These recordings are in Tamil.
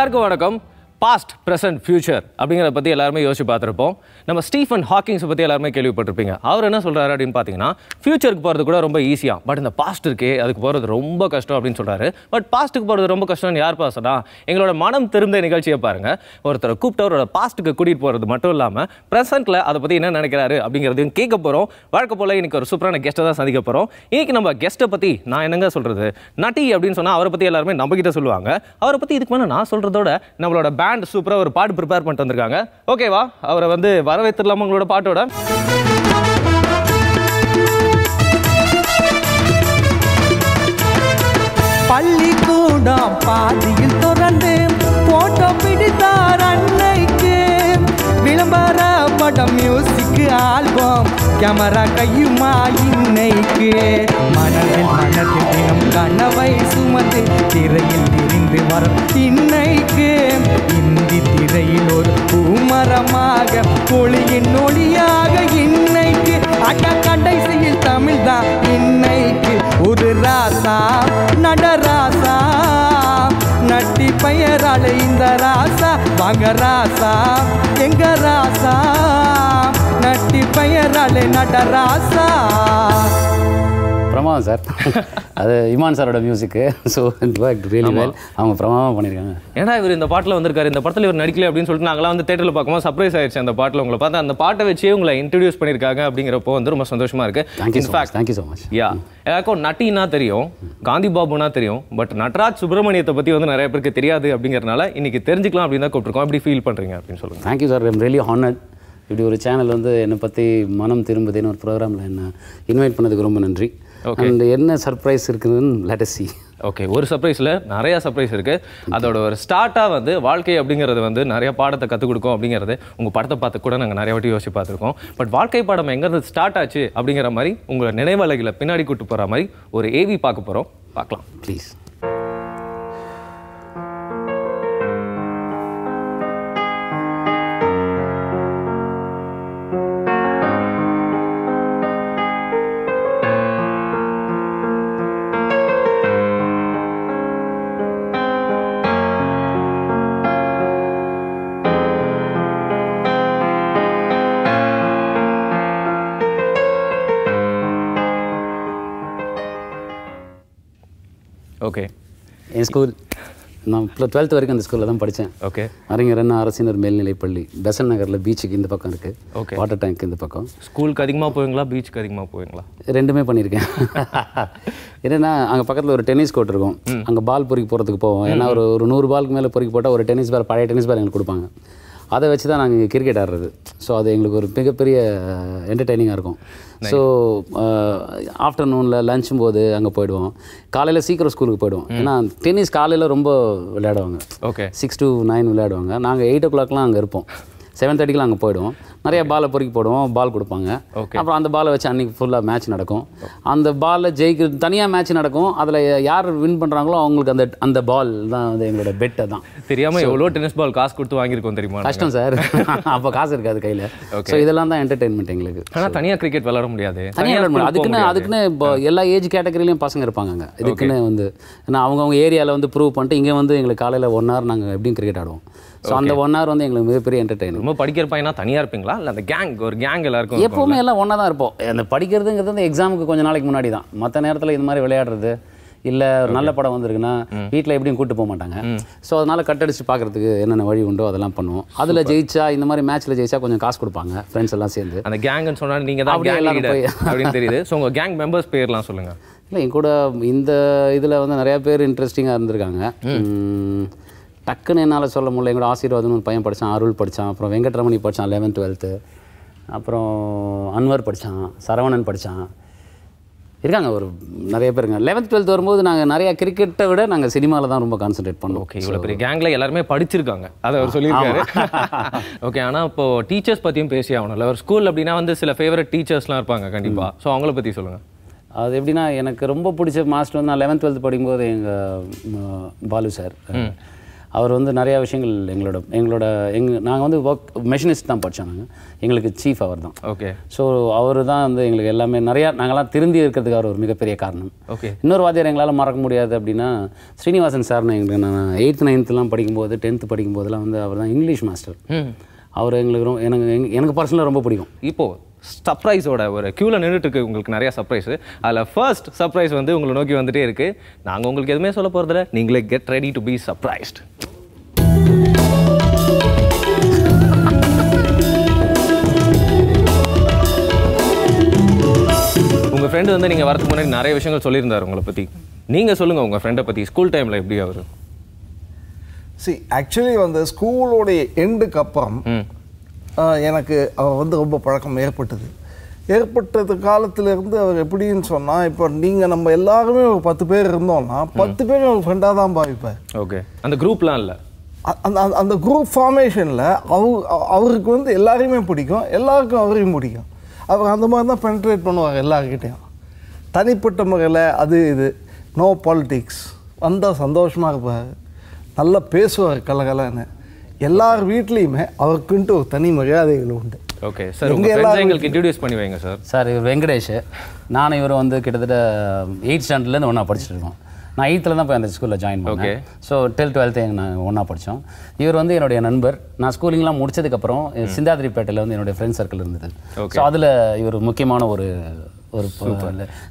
எல்லாருக்கும் வணக்கம். பாஸ்ட் ப்ரெசன்ட் ஃபியூச்சர் அப்படிங்கிறத பற்றி எல்லாருமே யோசிச்சு பார்த்துருப்போம். நம்ம ஸ்டீஃபன் ஹாக்கிங்ஸை பற்றி எல்லாருமே கேள்விப்பட்டிருப்பீங்க. அவர் என்ன சொல்கிறாரு அப்படின்னு பார்த்தீங்கன்னா ஃபியூச்சருக்கு போகிறது கூட ரொம்ப ஈஸியாக பட் இந்த பாஸ்ட் இருக்கே அதுக்கு போகிறது ரொம்ப கஷ்டம் அப்படின்னு சொல்கிறாரு பட் பாஸ்ட்டுக்கு போகிறது ரொம்ப கஷ்டம்னு யார் பாசனா எங்களோட மனம் திருந்த நிகழ்ச்சியை பாருங்கள் ஒருத்தரை கூப்பிட்டு அவரோட பாஸ்ட்டுக்கு கூட்டிகிட்டு போகிறது மட்டும் இல்லாமல் ப்ரெசென்ட்டில் அதை பற்றி என்ன நினைக்கிறாரு அப்படிங்கிறதையும் கேட்க போகிறோம் வழக்க போல் இன்னைக்கு ஒரு சூப்பரான கெஸ்ட்டை தான் சந்திக்க போகிறோம் இன்னைக்கு நம்ம கெஸ்ட்டை பற்றி நான் என்னங்க சொல்கிறது நட்டி அப்படின்னு சொன்னால் அவரை பற்றி எல்லாருமே நம்ம சொல்லுவாங்க. அவரை பற்றி இதுக்கு மேலே நான் சொல்கிறதோட நம்மளோட பேண்ட் சூப்பராக ஒரு பாட்டு ப்ரிப்பேர் பண்ணிட்டு வந்திருக்காங்க. ஓகேவா அவரை வந்து வரவேற்றுலாமா உங்களோட பாட்டோட? பள்ளிக்கூடம் பாதியில் திறந்து போட்டோ பிடித்தார் அன்னைக்கு. விளம்பர படம் மியூசிக் ஆல்பம் கேமரா கையுமா இன்னைக்கு? மனதில் மனதில் தினம் கனவை சுமந்து திரையில் திரிந்து வரும் இன்னை ஒளியாக ஒளியின் ஒளியாக இன்னைக்கு. அட கடைசியில் தமிழ் தான் இன்னைக்கு. ஒரு ராசா நடராசா நட்டி பெயரால இந்த ராசா வாங்க ராசா எங்க ராசா. நட்டி பெயரால நடராசா பிரமாதம் சார். அது இமான் சாரோட music so it really well அவங்க பிரமாதமாக பண்ணியிருக்காங்க ஏன்னா இவர் இந்த பாட்டில் வந்திருக்காரு. இந்த படத்தில் இவர் நடிக்கல அப்படின்னு சொல்லிட்டு நாங்களாம் வந்து தேட்டரில் பார்க்கும்போது சர்ப்ரைஸ் ஆயிடுச்சு அந்த பாட்டில். உங்களை பார்த்து அந்த பாட்டை வச்சே உங்களை இன்ட்ரடியூஸ் பண்ணியிருக்காங்க அப்படிங்கிறப்போ வந்து ரொம்ப சந்தோஷமா இருக்கு. Thank you much thank you so much yeah எல்லாருக்கும் நட்டினா தெரியும் காந்தி பாபுனா தெரியும் பட் நட்ராஜ் சுப்பிரமணியத்தை பற்றி வந்து நிறைய பேருக்கு தெரியாது அப்படிங்கறதுனால இன்னைக்கு தெரிஞ்சுக்கலாம் அப்படின்னு தான் கூப்பிட்டுருக்கோம். எப்படி ஃபீல் பண்றீங்க அப்படின்னு சொல்லுங்க. Thank you sir I'm really honoured இப்படி ஒரு சேனல் வந்து என்னை பற்றி மனம் திரும்புதுன்னு ஒரு ப்ரோக்ராமில் என்ன இன்வைட் பண்ணதுக்கு ரொம்ப நன்றி. அண்ட் என்ன சர்ப்ரைஸ் இருக்குதுன்னு லெட்டஸ் சி ஓகே ஒரு சர்ப்ரைஸில் நிறைய சர்ப்ரைஸ் இருக்கு. அதோட ஒரு ஸ்டார்ட்டாக வந்து வாழ்க்கை அப்படிங்கிறது வந்து நிறைய பாடத்தை கற்றுக் கொடுக்கும் அப்படிங்கிறது உங்கள் படத்தை பார்த்து கூட நாங்கள் நிறைய வாட்டி யோசிச்சு பார்த்துருக்கோம். பட் வாழ்க்கை பாடம் எங்கேருந்து ஸ்டார்ட் ஆச்சு அப்படிங்கிற மாதிரி உங்களை நினைவலைகளை பின்னாடி கூட்டு போகிற மாதிரி ஒரு ஏவி பார்க்க போகிறோம் பார்க்கலாம். ப்ளீஸ் இப்போ டுவெல்த் வரைக்கும் அந்த ஸ்கூலில் தான் படித்தேன். ஓகே அறிஞர் அண்ணா அரசினர் மேல்நிலைப்பள்ளி பெசன் நகரில் பீச்சுக்கு இந்த பக்கம் இருக்குது Okay. வாட்டர் டேங்க் இந்த பக்கம். ஸ்கூலுக்கு அதிகமாக போவீங்களா பீச்சுக்கு அதிகமாக போவீங்களா? ரெண்டுமே பண்ணியிருக்கேன். என்னன்னா அங்கே பக்கத்தில் ஒரு டென்னிஸ் கோர்ட் இருக்கும். அங்கே பால் பொறுக்கி போகிறதுக்கு போவோம். ஏன்னா ஒரு ஒரு நூறு பாலுக்கு மேலே பொறுக்கி போட்டால் ஒரு டென்னிஸ் பால் பழைய டென்னிஸ் பால் எங்களுக்கு கொடுப்பாங்க. அதை வச்சு தான் நாங்கள் கிரிக்கெட் ஆடுறது. ஸோ அது எங்களுக்கு ஒரு மிகப்பெரிய என்டர்டெய்னிங்காக இருக்கும். ஸோ ஆஃப்டர்நூனில் லஞ்சும் போது அங்கே போயிடுவோம். காலையில் சீக்கிரம் ஸ்கூலுக்கு போயிடுவோம். ஏன்னா டென்னிஸ் காலையில் ரொம்ப விளையாடுவாங்க. ஓகே சிக்ஸ் டு நைன் விளையாடுவாங்க. நாங்கள் எயிட் ஓ கிளாக்லாம் அங்கே இருப்போம். செவன் தேர்ட்டிக்கெலாம் அங்கே போயிடுவோம். நிறைய பாலை பொறுக்கி போடுவோம் பால் கொடுப்பாங்க. அப்புறம் அந்த பாலை வச்சு அன்றைக்கி ஃபுல்லாக மேட்ச் நடக்கும். அந்த பாலில் ஜெயிக்கிறது தனியாக மேட்ச் நடக்கும். அதில் யார் வின் பண்ணுறாங்களோ அவங்களுக்கு அந்த அந்த பால் தான் வந்து எங்களோட பெட்டை தான் தெரியாம எவ்வளோ டென்னிஸ் பால் காசு கொடுத்து வாங்கியிருக்கோம் தெரியுமா? கஷ்டம் சார். அப்போ காசு இருக்காது கையில். ஸோ இதெல்லாம் தான் என்டர்டெயின்மெண்ட் எங்களுக்கு. ஆனா தனியா கிரிக்கெட் விளையாட முடியாது. தனியாக போக அதுக்குன்னு. அதுக்குன்னு இப்போ எல்லா ஏஜ் கேட்டகரியிலையும் பசங்க இருப்பாங்க அங்கே இதுக்குன்னு வந்து ஏன்னா அவங்கவுங்க ஏரியாவில் வந்து ப்ரூவ் பண்ணிட்டு இங்கே வந்து எங்களுக்கு காலையில் ஒன் ஹவர் நாங்கள் எப்படியும் கிரிக்கெட் ஆடுவோம். ஸோ அந்த ஒன் ஹவர் வந்து எங்களுக்கு மிகப்பெரிய என்டர்டெயின்மெண்ட் ரொம்ப படிக்கிற பையனா தனியா இருப்பீங்களா? இல்ல அந்த கேங் ஒரு கேங் எல்லாருக்கும் இருக்கும். எப்போவுமே எல்லாம் ஒன்றா தான் இருப்போம். அந்த படிக்கிறதுங்கிறது வந்து எக்ஸாமுக்கு கொஞ்ச நாளைக்கு முன்னாடி தான். மற்ற நேரத்தில் இது மாதிரி விளையாடுறது இல்லை ஒரு நல்ல படம் வந்திருக்குன்னா வீட்டில் எப்படியும் கூட்டு போக மாட்டாங்க. ஸோ அதனால் கட்டடிச்சு பார்க்கறதுக்கு என்னென்ன வழி உண்டோ அதெல்லாம் பண்ணுவோம். அதில் ஜெயிச்சா இந்த மாதிரி மேட்ச்சில் ஜெயிச்சா கொஞ்சம் காசு கொடுப்பாங்க ஃப்ரெண்ட்ஸ் எல்லாம் சேர்ந்து. அந்த கேங்னு சொன்னா நீங்க தான் அப்படியே எல்லாரும் போய். அப்படின்னு தெரியுது. ஸோ உங்க கேங் மெம்பர்ஸ் பேர்லாம் சொல்லுங்க. இல்லை என் கூட இந்த இதில் வந்து நிறையா பேர் இன்ட்ரெஸ்டிங்காக இருந்திருக்காங்க. டக்குன்னு என்னால் சொல்ல முடியல. எங்களோட ஆசீர்வாதம்னு ஒரு பையன் படித்தான் அருள் படித்தான் அப்புறம் வெங்கட்ரமணி படித்தான் லெவன்த் டுவெல்த்து அப்புறம் அன்வர் படித்தான் சரவணன் படித்தான் இருக்காங்க ஒரு நிறைய பேருங்க. லெவன்த் டுவெல்த் வரும்போது நாங்கள் நிறையா கிரிக்கெட்டை விட நாங்கள் சினிமாவில் தான் ரொம்ப கான்சென்ட்ரேட் பண்ணுவோம். ஓகே இவ்வளவு பெரிய கேங்ல எல்லாருமே படிச்சிருக்காங்க. அதை அவர் சொல்லியிருக்காரு. ஓகே ஆனா இப்போ டீச்சர்ஸ் பத்தியும் பேசி ஆகணும்ல. ஒரு ஸ்கூல் அப்படின்னா வந்து சில ஃபேவரட் டீச்சர்ஸ்லாம் இருப்பாங்க கண்டிப்பா. ஸோ அவங்கள பத்தி சொல்லுங்க. அது எப்படின்னா எனக்கு ரொம்ப பிடிச்ச மாஸ்டர் வந்து நான் லெவன்த் டுவெல்த் படிக்கும்போது எங்கள் பாலு சார். அவர் வந்து நிறையா விஷயங்கள் எங்களோட எங்களோட எங் நாங்கள் வந்து ஒர்க் மெஷினிஸ்ட் தான் படித்தோம் நாங்கள் எங்களுக்கு சீஃப் அவர் தான். ஓகே ஸோ அவர் தான் வந்து எங்களுக்கு எல்லாமே நிறையா நாங்களாம் திருந்தி இருக்கிறதுக்கு அவர் ஒரு மிகப்பெரிய காரணம். ஓகே இன்னொரு வாத்தியார் எங்களால் மறக்க முடியாது அப்படின்னா ஸ்ரீனிவாசன் சார்னு எங்களுக்கு நான் எயித்து நைன்த்துலாம் படிக்கும்போது டென்த்து படிக்கும்போதெல்லாம் வந்து அவர் தான் இங்கிலீஷ் மாஸ்டர் அவர் எங்களுக்கு ரொம்ப எனக்கு எனக்கு பர்சனலாக ரொம்ப பிடிக்கும். இப்போ சர்ப்ரைஸோட ஒரு க்யூவில் நின்றுட்டு இருக்கு உங்களுக்கு நிறைய சர்ப்ரைஸ் அதில் ஃபர்ஸ்ட் சர்ப்ரைஸ் வந்து உங்களை நோக்கி வந்துட்டே இருக்கு. நாங்கள் உங்களுக்கு எதுவுமே சொல்ல போகிறதில்ல நீங்களே get ready to be surprised உங்கள் ஃப்ரெண்டு வந்து நீங்கள் வரதுக்கு முன்னாடி நிறைய விஷயங்கள் சொல்லியிருந்தாரு உங்களை பற்றி நீங்கள் சொல்லுங்கள் உங்கள் ஃப்ரெண்டை பற்றி ஸ்கூல் டைமில் எப்படி அவர்? சி ஆக்சுவலி வந்து ஸ்கூலோடைய எண்டுக்கு அப்புறம் எனக்கு அவர் வந்து ரொம்ப பழக்கம் ஏற்பட்டது. ஏற்பட்டது காலத்திலேருந்து அவர் எப்படின்னு சொன்னால் இப்போ நீங்கள் நம்ம எல்லாருமே ஒரு பத்து பேர் இருந்தோம்னா பத்து பேர் ஒரு ஃப்ரெண்டாக தான் பாவிப்பார் ஓகே. அந்த குரூப்லாம் இல்லை? அந்த அந்த- அந்த குரூப் ஃபார்மேஷனில் அவ- அவருக்கு வந்து எல்லாரையுமே பிடிக்கும் எல்லாருக்கும் அவரையும் பிடிக்கும். அவர் அந்த மாதிரி தான் பென்ட்ரேட் பண்ணுவார் எல்லாருக்கிட்டையும் தனிப்பட்ட முறையில் அது இது நோ பாலிடிக்ஸ் வந்தால் சந்தோஷமாக இருப்பார். நல்லா பேசுவார் கலகலன்னு. எல்லார் வீட்லேயுமே அவருக்குன்ட்டு ஒரு தனி மரியாதைகள் உண்டு. ஓகே சார் உங்கள் எங்களுக்கு இன்ட்ரடியூஸ் பண்ணி வைங்க சார் சார் இவர் வெங்கடேஷ். நானும் இவரும் வந்து கிட்டத்தட்ட எயிட் ஸ்டாண்டர்ட்லேருந்து ஒன்றா படிச்சுட்டு இருக்கோம். நான் எயித்தில் தான் போய் அந்த ஸ்கூலில் ஜாயின். பண்ணேன். ஸோ டெல் டுவெல்த்து நான் ஒன்றா படித்தோம் இவர் வந்து என்னுடைய நண்பர். நான் ஸ்கூலிங்லாம் முடிச்சதுக்கப்புறம் சிந்தாதிரிப்பேட்டையில் வந்து என்னுடைய ஃப்ரெண்ட் சர்க்கிள் இருந்தது. ஸோ அதில் இவர் முக்கியமான ஒரு ஒரு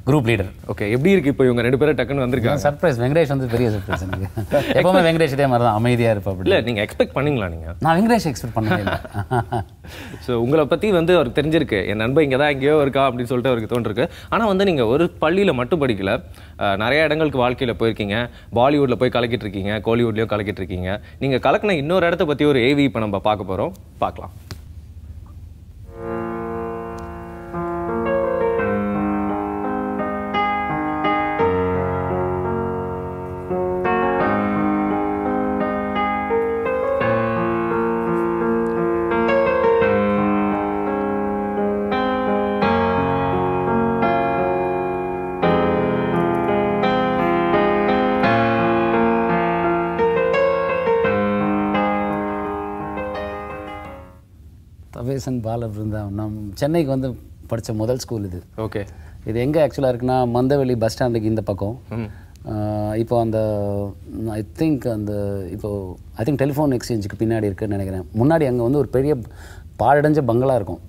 குரூப் லீடர் ஓகே எப்படி இருக்கு இப்போ இவங்க ரெண்டு பேரும் டக்குன்னு வந்திருக்காங்க? சர்ப்ரைஸ் வெங்கடேஷ் வந்து பெரிய சர்ப்ரைஸ் எனக்கு. எப்பவுமே வெங்கடேஷ் இதே மாதிரி தான் அமைதியாக இருப்பா அப்படி. இல்ல நீங்க எக்ஸ்பெக்ட் பண்ணீங்களா நீங்க? நான் வெங்கடேஷ் எக்ஸ்பெக்ட் பண்ணவே இல்லை. ஸோ உங்களை பத்தி வந்து அவருக்கு தெரிஞ்சிருக்கு. என் நண்பன் இங்கே தான் எங்கேயோ இருக்கா அப்படின்னு சொல்லிட்டு அவருக்கு தோன்றிருக்கு. ஆனா வந்து நீங்க ஒரு பள்ளியில மட்டும் படிக்கல. நிறைய இடங்களுக்கு வாழ்க்கையில போயிருக்கீங்க. பாலிவுட்ல போய் கலக்கிட்டு இருக்கீங்க கோலிவுட்லயும் கலக்கிட்டு இருக்கீங்க. நீங்க கலக்கின இன்னொரு இடத்த பத்தி ஒரு ஏவி இப்போ நம்ம பார்க்க போறோம். பார்க்கலாம். தபேசன் பாலபிருந்தாவன் நான் சென்னைக்கு வந்து படித்த முதல் ஸ்கூல் இது. ஓகே. இது எங்கே ஆக்சுவலாக இருக்குன்னா மந்தவெளி பஸ் ஸ்டாண்டுக்கு இந்த பக்கம். இப்போ அந்த ஐ திங்க் அந்த இப்போ ஐ திங்க் டெலிஃபோன் எக்ஸ்சேஞ்சுக்கு பின்னாடி இருக்குன்னு நினைக்கிறேன். முன்னாடி அங்கே வந்து ஒரு பெரிய பாழடைஞ்ச பங்களா இருக்கும்.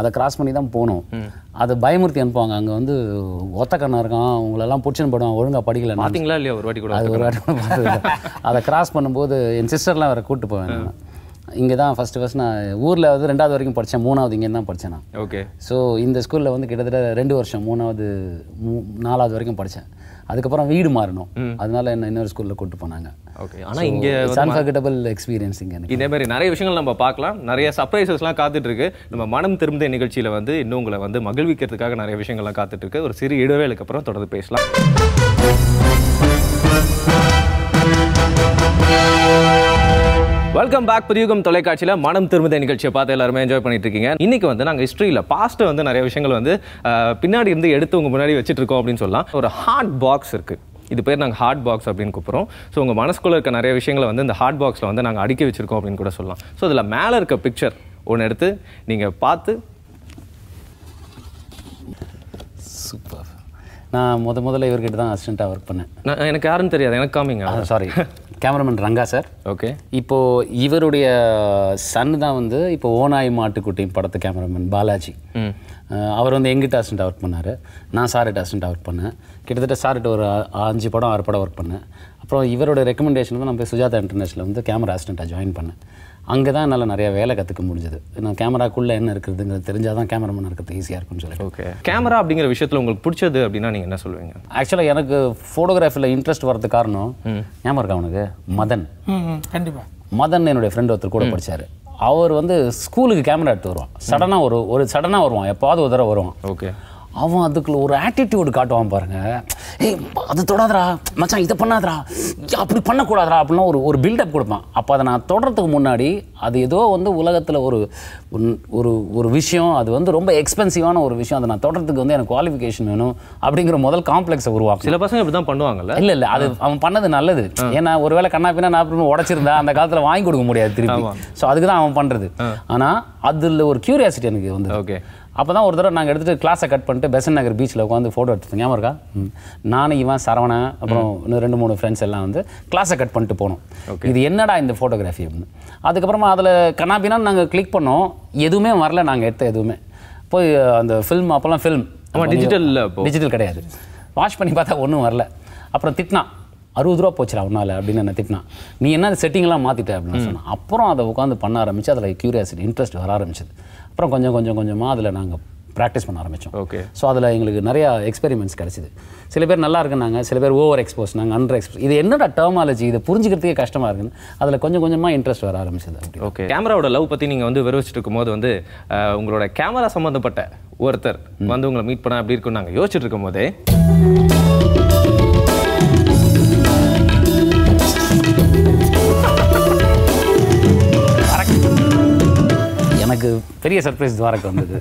அதை கிராஸ் பண்ணி தான் போகணும். அதை பயமுறுத்தி அனுப்புவாங்க. அங்கே வந்து ஒத்த கண்ணா இருக்கான். உங்களெல்லாம் பிடிச்சின்னு போடுவான் ஒழுங்காக படிக்கல பாத்தீங்களா இல்லையா? ஒரு வாட்டி கூட அது ஒரு வாட்டி கூட. அதை கிராஸ் பண்ணும்போது என் சிஸ்டர்லாம் வேறு கூப்பிட்டு போவேன் இங்கே தான் ஃபஸ்ட்டு ஃபஸ்ட் நான் ஊரில் வந்து ரெண்டாவது வரைக்கும் படித்தேன் மூணாவது இங்கே தான் படித்தேன் நான். ஓகே. ஸோ இந்த ஸ்கூலில் வந்து கிட்டத்தட்ட ரெண்டு வருஷம் மூணாவது மூ நாலாவது வரைக்கும் படித்தேன் அதுக்கப்புறம் வீடு மாறணும். அதனால என்ன இன்னொரு ஸ்கூலில் கூப்பிட்டு போனாங்க. ஓகே. ஆனா இங்க அன்ஃபர்கட்டபிள் எக்ஸ்பீரியன்ஸ் இங்கே எனக்கு. இதே மாதிரி நிறைய விஷயங்கள் நம்ம பார்க்கலாம். நிறைய சர்ப்ரைசஸ்லாம் காத்துட்டு இருக்கு. நம்ம மனம் திரும்ப நிகழ்ச்சியில வந்து இன்னும் உங்களை வந்து மகிழ்விக்கிறதுக்காக நிறைய விஷயங்கள்லாம் காத்துட்டு இருக்கு. ஒரு சிறு இடைவேளைக்கு அப்புறம் தொடர்ந்து பேசலாம். வெல்கம் பேக் புதியுகம் தொலைக்காட்சியில் மனம் திரும்புத நிகழ்ச்சியை பார்த்து எல்லாருமே என்ஜாய் பண்ணிட்டு இருக்கீங்க இன்னைக்கு வந்து நாங்கள் ஹிஸ்ட்ரியில் பாஸ்ட்டை வந்து நிறைய விஷயங்கள் வந்து பின்னாடி இருந்து எடுத்து உங்க முன்னாடி வச்சுட்டு இருக்கோம் அப்படின்னு சொல்லலாம். ஒரு ஹார்ட் பாக்ஸ் இருக்கு. இது பேர் நாங்கள் ஹார்ட் பாக்ஸ் அப்படின்னு கூப்பிட்றோம். ஸோ உங்கள் மனசுக்குள்ள இருக்க நிறைய விஷயங்களை வந்து இந்த ஹார்ட் பாக்ஸில் வந்து நாங்கள் அடுக்கி வச்சிருக்கோம் அப்படின்னு கூட சொல்லலாம். ஸோ இதில் மேலே இருக்க பிக்சர் ஒன்று எடுத்து நீங்கள் பார்த்து சூப்பர் நான் முத முதல்ல இவர்கிட்ட தான் அசிஸ்டண்ட்டாக ஒர்க் பண்ணேன். நான் எனக்கு யாருன்னு தெரியாது. எனக்கு காமிங்க sorry cameraman Ranga sir okay இப்போ இவருடைய சன் தான் வந்து இப்போ ஓனாய் மாட்டுக்குட்டி படத்து கேமராமேன் பாலாஜி அவர் வந்து எங்கிட்ட அசிஸ்டண்ட் ஒர்க் பண்ணார். நான் சார்கிட்ட அசிஸ்டண்ட் ஒர்க் பண்ணேன். கிட்டத்தட்ட சார்கிட்ட ஒரு அஞ்சு படம் ஆறு படம் ஒர்க் பண்ணேன். அப்புறம் இவரோட ரெக்கமெண்டேஷன் தான் நான் போய் சுஜாதா இன்டர்நேஷனல் வந்து கேமரா அசிஸ்டண்ட்டாக ஜாயின் பண்ணேன். அங்கே தான் என்னால் நிறைய வேலை கற்றுக்க முடிஞ்சது. நான் கேமராக்குள்ளே என்ன இருக்குதுங்கிறது தெரிஞ்சால் தான் கேமராமேன் இருக்கிறது ஈஸியாக இருக்கும்னு சொல்லி ஓகே கேமரா அப்படிங்கிற விஷயத்தில் உங்களுக்கு பிடிச்சது அப்படின்னா நீங்கள் என்ன சொல்லுவீங்க? ஆக்சுவலாக எனக்கு ஃபோட்டோகிராஃபியில் இன்ட்ரெஸ்ட் வரதுக்கு காரணம் ஞாபகம் இருக்கா அவனுக்கு மதன். ம் கண்டிப்பாக மதன் என்னுடைய ஃப்ரெண்ட் ஒருத்தர் கூட படிச்சாரு. அவர் வந்து ஸ்கூலுக்கு கேமரா எடுத்து வருவான். சடனாக ஒரு ஒரு சடனாக வருவான். எப்பாவது ஒரு தடவை வருவான். ஓகே அவன் அதுக்குள்ள ஒரு ஆட்டிடியூடு காட்டுவான் பாருங்க. ஏய் அது தொடாதடா மச்சான் இதை பண்ணாதடா ஐயா, அப்படி பண்ணக்கூடாதடா அப்படின்னா ஒரு ஒரு பில்டப் கொடுப்பான். அப்போ அதை நான் தொடறதுக்கு முன்னாடி அது ஏதோ வந்து உலகத்தில் ஒரு ஒரு- ஒரு விஷயம் அது வந்து ரொம்ப எக்ஸ்பென்சிவான ஒரு விஷயம். அதை நான் தொடர்றதுக்கு வந்து எனக்கு குவாலிஃபிகேஷன் வேணும் அப்படிங்கிற முதல் காம்ப்ளெக்ஸை உருவாக்கும். சில பசங்க இப்படி தான் பண்ணுவாங்கல்ல? இல்ல இல்ல அது அவன் பண்ணது நல்லது. ஏன்னா ஒருவேளை கண்ணா பின்னா நான் உடைச்சிருந்தா அந்த காலத்துல வாங்கி கொடுக்க முடியாது திருப்பி. ஸோ அதுக்கு தான் அவன் பண்றது. ஆனா அதுல ஒரு கியூரியாசிட்டி எனக்கு வந்து ஓகே. அப்போ தான் ஒரு தடவை நாங்கள் எடுத்துகிட்டு கிளாஸை கட் பண்ணிட்டு பெசன் நகர் பீச்சில் உட்காந்து ஃபோட்டோ எடுத்துட்டோம் ஞாபகம் இருக்கா. நானும் இவன் சரவணன் அப்புறம் இன்னும் ரெண்டு மூணு ஃப்ரெண்ட்ஸ் எல்லாம் வந்து கிளாஸை கட் பண்ணிட்டு போனோம். இது என்னடா இந்த ஃபோட்டோகிராஃபி அப்படின்னு. அதுக்கப்புறமா அதில் கண்ணாபின்னா நாங்கள் கிளிக் பண்ணோம். எதுவுமே வரல நாங்கள் எடுத்த எதுவுமே. போய் அந்த ஃபில்ம் அப்போல்லாம் ஃபில்ம் அப்போ. டிஜிட்டல் கிடையாது. வாஷ் பண்ணி பார்த்தா ஒன்றும் வரல. அப்புறம் திட்டினான் அறுபது ரூபா போச்சுடா உன்னால அப்படின்னு என்ன திட்டினான் நீ என்ன செட்டிங்லாம் மாற்றிட்ட அப்படின்னு சொன்னான். அப்புறம் அதை உட்காந்து பண்ண ஆரம்பிச்சு அதில் கியூரியாசிட்டி இன்ட்ரெஸ்ட் வர ஆரம்பிச்சது. அப்புறம் கொஞ்சம் கொஞ்சம் கொஞ்சமாக அதில் நாங்கள் ப்ராக்டிஸ் பண்ண ஆரம்பித்தோம் ஓகே ஸோ அதில் எங்களுக்கு நிறையா எக்ஸ்பெரிமெண்ட்ஸ் கிடச்சிது. சில பேர் நல்லா இருக்குனாங்க சில பேர் ஓவர் எக்ஸ்போஸ் நாங்கள் அண்டர் எக்ஸ்போஸ் இது என்னடா டெர்மாலஜி இதை புரிஞ்சுக்கிறதுக்கே கஷ்டமாக இருக்குன்னு அதில் கொஞ்சம் கொஞ்சமாக இன்ட்ரெஸ்ட் வர ஆரம்பிச்சது ஓகே கேமராவோட லவ் பத்தி நீங்க வந்து விவரிச்சுட்டு இருக்கும்போது வந்து உங்களோட கேமரா சம்பந்தப்பட்ட ஒருத்தர் வந்து உங்களை மீட் பண்ண அப்படி இருக்கும் நாங்க யோசிச்சுட்டு இருக்கும் எனக்கு பெரிய சர்ப்ரைஸ் துவாரக்கு வந்தது.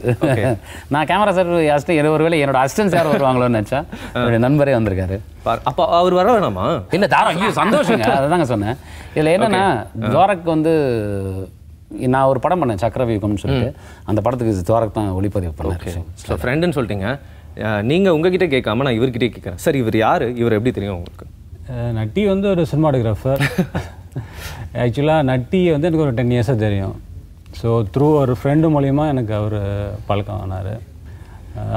நான் கேமரா சார் அசிஸ்டன்ட் ஒரு வேளை என்னோட அசிஸ்டன்ட் சார் வருவாங்களோன்னு நினச்சா என்னுடைய நண்பரே வந்திருக்காரு. பார்- அப்ப அவர் வர வேணாமா இல்லை தாரம் ஐயோ சந்தோஷங்க. அதுதாங்க சொன்னேன். இதில் என்னன்னா துவாரக் வந்து நான் ஒரு படம் பண்ணேன் சக்கரவியூகம்னு சொல்லிட்டு. அந்த படத்துக்கு துவாரக் தான் ஒளிப்பதிவு பண்ணேன் ஸோ ஃப்ரெண்டுன்னு சொல்லிட்டீங்க. அஹ், நீங்க உங்ககிட்ட கேட்காம நான் இவர்கிட்டயே கேட்கறேன். சார் இவர் யாரு? இவர் எப்படி தெரியும் உங்களுக்கு? நட்டி வந்து ஒரு சினிமாட்டோகிராஃபர். ஆக்சுவலாக நட்டி வந்து எனக்கு ஒரு டென் இயர்ஸாக தெரியும். ஸோ த்ரூ ஒரு ஃப்ரெண்டு மூலிமா எனக்கு அவர் பழக்கம் ஆனார்.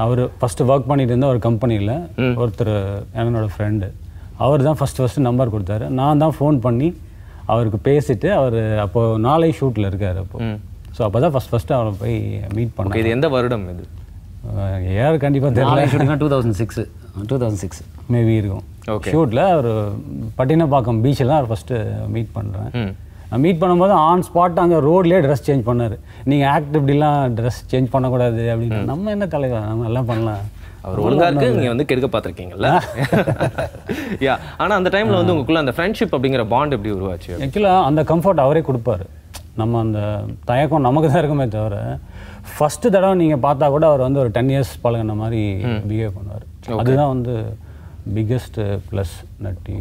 அவர் ஃபஸ்ட்டு ஒர்க் பண்ணிட்டு இருந்த ஒரு கம்பெனியில் ஒருத்தர் என்னோட ஃப்ரெண்டு அவர் தான் ஃபஸ்ட்டு ஃபஸ்ட்டு நம்பர் கொடுத்தாரு. நான் தான் ஃபோன் பண்ணி அவருக்கு பேசிட்டு அவர் அப்போது நாளை ஷூட்டில் இருக்கார் அப்போ. ஸோ அப்போ தான் ஃபஸ்ட் ஃபஸ்ட்டு அவரை போய் மீட் பண்ணேன். இது எந்த வருடம் இது? யார் கண்டிப்பாக தெரியல. Two thousand six two thousand six maybe இருக்கும். ஷூட்டில் ஒரு பட்டினப்பாக்கம் பீச்சில் தான் அவர் ஃபஸ்ட்டு மீட் பண்ணுறேன். நான் மீட் பண்ணும்போது ஆன் ஸ்பாட் அங்கே ரோட்லேயே ட்ரெஸ் சேஞ்ச் பண்ணார். நீங்கள் ஆக்ட் இப்படிலாம் ட்ரெஸ் சேஞ்ச் பண்ணக்கூடாது அப்படின்னு. நம்ம என்ன தலைவர் நம்ம எல்லாம் பண்ணலாம். அவர் ஒழுங்கா இருக்கு நீங்க வந்து கெடுக்க பார்த்துருக்கீங்கல்ல? யா ஆனா அந்த டைம்ல வந்து உங்களுக்குள்ள அந்த ஃப்ரெண்ட்ஷிப் அப்படிங்கிற பாண்ட் எப்படி உருவாச்சு? ஆக்சுவலாக அந்த கம்ஃபர்ட் அவரே கொடுப்பாரு. நம்ம அந்த தயக்கம் நமக்கு தான் இருக்குமே தவிர ஃபஸ்ட்டு தடவை நீங்கள் பார்த்தா கூட அவர் வந்து ஒரு டென் இயர்ஸ் பழகின மாதிரி பிஹேவ் பண்ணுவார். அதுதான் வந்து பிக்கெஸ்ட் ப்ளஸ் நட்டி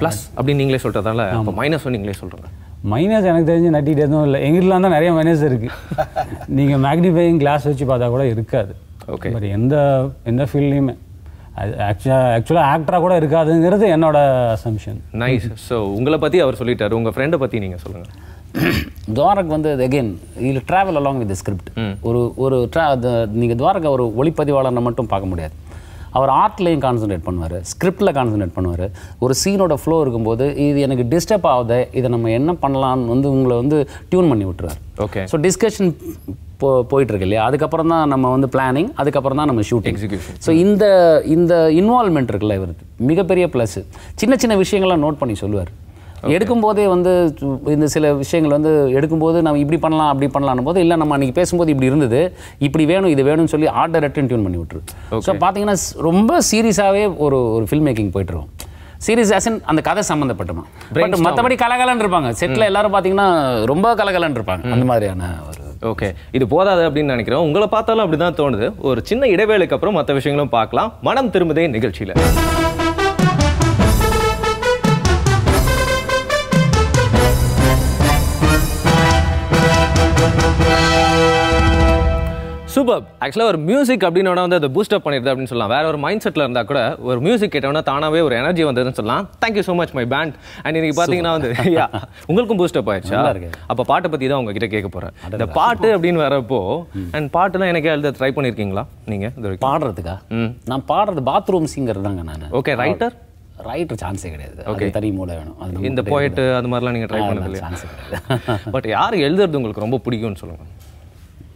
ப்ளஸ் அப்படின்னு நீங்களே சொல்றதால அப்போ மைனஸ் நீங்களே சொல்றேன் மைனஸ் எனக்கு தெரிஞ்சு நட்டிட்டு எதுவும் இல்லை. எங்கிட்டலாம் தான் நிறைய மைனஸ் இருக்குது நீங்கள் மேக்னிஃபையிங் கிளாஸ் வச்சு பார்த்தா கூட இருக்காது. Okay. பட் எந்த எந்த ஃபீல்ட்லேயுமே அது ஆக்சுவலாக ஆக்சுவலாக ஆக்டராக கூட இருக்காதுங்கிறது என்னோட அசம்ஷன் நைஸ் ஸோ உங்களை பத்தி அவர் சொல்லிட்டாரு. உங்க ஃப்ரெண்டை பத்தி நீங்க சொல்லுங்க. துவாரக் வந்து அகெயின் இதில் ட்ராவல் அலாங் வித் ஸ்கிரிப்ட் ஒரு ஒரு ட்ரா நீங்கள் துவாரகை ஒரு ஒளிப்பதிவாளர்னு மட்டும் பார்க்க முடியாது. அவர் ஆர்ட்லேயும் கான்சன்ட்ரேட் பண்ணுவார் ஸ்கிரிப்டில் கான்சன்ட்ரேட் பண்ணுவார். ஒரு சீனோட ஃப்ளோ இருக்கும்போது இது எனக்கு டிஸ்டர்ப் ஆகுது இதை நம்ம என்ன பண்ணலாம்னு வந்து உங்களை வந்து டியூன் பண்ணி விட்டுருவார் ஓகே ஸோ டிஸ்கஷன் போ போயிட்டு இருக்கு இல்லையா? அதுக்கப்புறம் தான் நம்ம வந்து பிளானிங் அதுக்கப்புறம் தான் நம்ம ஷூட்டிங் Execution. ஸோ இந்த இந்த இன்வால்மெண்ட் இருக்குல்ல இவருக்கு. மிகப்பெரிய ப்ளஸ் சின்ன சின்ன விஷயங்கள்லாம் நோட் பண்ணி சொல்லுவார். எடுக்கும்போதே வந்து இந்த சில விஷயங்கள் வந்து எடுக்கும்போது நம்ம இப்படி பண்ணலாம் அப்படி பண்ணலாம் போது இல்லை நம்ம அன்றைக்கி பேசும்போது இப்படி இருந்தது இப்படி வேணும் இது வேணும்னு சொல்லி ஆர்டர் டைரக்டன் டியூன் பண்ணி விட்டுரு. ஸோ பார்த்தீங்கன்னா ரொம்ப சீரியஸாகவே ஒரு ஒரு ஃபில்ம் மேக்கிங் போயிட்டுருக்கும் சீரியஸ் ஆசன் அந்த கதை சம்மந்தப்பட்டமா பட் மற்றபடி கலகலன்னு இருப்பாங்க. செட்டில் எல்லாரும் பார்த்தீங்கன்னா ரொம்ப கலகலன்னு இருப்பாங்க. அந்த மாதிரியான ஒரு ஓகே இது போதாது அப்படின்னு நினைக்கிறோம் உங்களை பார்த்தாலும் அப்படிதான் தோணுது. ஒரு சின்ன இடைவேளைக்கு அப்புறம் மற்ற விஷயங்களும் பார்க்கலாம். மனம் திரும்புதே நிகழ்ச்சியில. சூப்பர் ஆக்சுவலாக ஒரு மியூசிக் அப்படின்னு வந்து அதை பூஸ்டப் பண்ணிடுது அப்படின்னு சொல்லலாம். வேற ஒரு மைண்ட் செட்டில் இருந்தால் கூட ஒரு மியூசிக் கேட்டோம்னா தானாவே ஒரு எனர்ஜி வந்ததுன்னு சொல்லலாம். Thank you so much my band and இன்னைக்கு பார்த்தீங்கன்னா வந்து யா உங்களுக்கும் பூஸ்டப் ஆயிடுச்சா? இருக்கு. அப்போ பாட்டை பற்றி தான் உங்ககிட்ட கேட்க போகிறேன் இந்த பாட்டு அப்படின்னு வரப்போ அண்ட் பாட்டுலாம் எனக்கே எழுத ட்ரை பண்ணியிருக்கீங்களா நீங்கள் பாடுறதுக்கா. நான் பாடுறது பாத்ரூம் சிங்கர் தாங்க நான். ஓகே ரைட்டர் ரைட்டர் சான்ஸே கிடையாது. அது தனி மூளை வேணும். இந்த போயிட்டு அது மாதிரிலாம் நீங்கள் ட்ரை பண்ணது சான்ஸே கிடையாது. பட் யார் எழுதுறது உங்களுக்கு ரொம்ப பிடிக்கும்னு சொல்லுங்கள்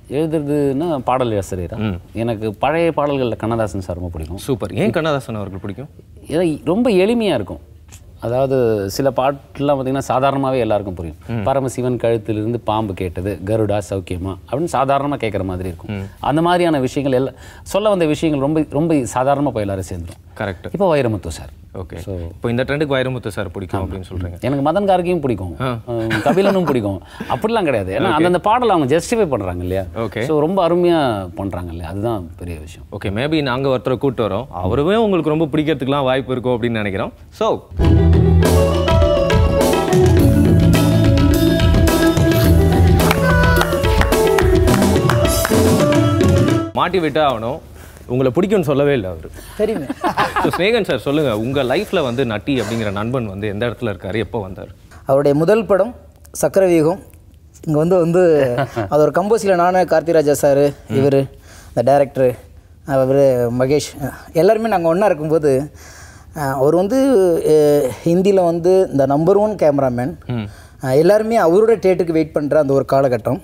எழுதுறதுன்னா பாடல் ஆசிரியரா? எனக்கு பழைய பாடல்களில் கண்ணதாசன் சார் ரொம்ப பிடிக்கும். சூப்பர். ஏன் கண்ணதாசன் அவர்கள் பிடிக்கும்? ஏன்னா ரொம்ப எளிமையாக இருக்கும். அதாவது சில பாட்டுலாம் பார்த்தீங்கன்னா சாதாரணமாகவே எல்லாருக்கும் புரியும். பரமசிவன் கழுத்திலிருந்து பாம்பு கேட்டது கருடா சௌக்கியமா? அப்படின்னு சாதாரணமாக கேட்குற மாதிரி இருக்கும். அந்த மாதிரியான விஷயங்கள் எல்லாம் சொல்ல வந்த விஷயங்கள் ரொம்ப ரொம்ப சாதாரணமாக போய் எல்லாரும் சேர்ந்துரும். கரெக்ட் இப்போ வைரமுத்து சார். ஓகே இப்போ இந்த ட்ரெண்டுக்கு வைரமுத்து சார் பிடிக்கும் அப்படின்னு சொல்றீங்க. எனக்கு மதன் கார்கியும் பிடிக்கும் கபிலனும் பிடிக்கும். அப்படிலாம் கிடையாது. ஏன்னா அந்தந்த பாடலை அவங்க ஜஸ்டிஃபை பண்ணுறாங்க இல்லையா? Okay. ஸோ ரொம்ப அருமையாக பண்ணுறாங்க இல்லையா? அதுதான் பெரிய விஷயம். ஓகே மேபி நாங்கள் ஒருத்தரை கூட்டு வரோம். அவருமே உங்களுக்கு ரொம்ப பிடிக்கிறதுக்குலாம் வாய்ப்பு இருக்கும் அப்படின்னு நினைக்கிறோம். ஸோ மாட்டி விட்டா ஆகணும். உங்களை பிடிக்கும்னு சொல்லவே இல்லை அவர். தெரியுமே. ஸோ ஸ்னேகன் சார் சொல்லுங்க உங்க லைஃப்ல வந்து நட்டி அப்படிங்கிற நண்பன் வந்து எந்த இடத்துல இருக்காரு? எப்போ வந்தார்? அவருடைய முதல் படம் சக்கரவியூகம். இங்கே வந்து வந்து அது ஒரு கம்போஸில் நான் கார்த்திராஜா சார் இவர் இந்த டைரக்டரு அவர் மகேஷ் எல்லாருமே நாங்கள் ஒன்றா இருக்கும்போது அவர் வந்து ஹிந்தியில் வந்து இந்த நம்பர் ஒன் கேமராமேன் எல்லாருமே அவரோட டேட்டுக்கு வெயிட் பண்ணுற அந்த ஒரு காலகட்டம்.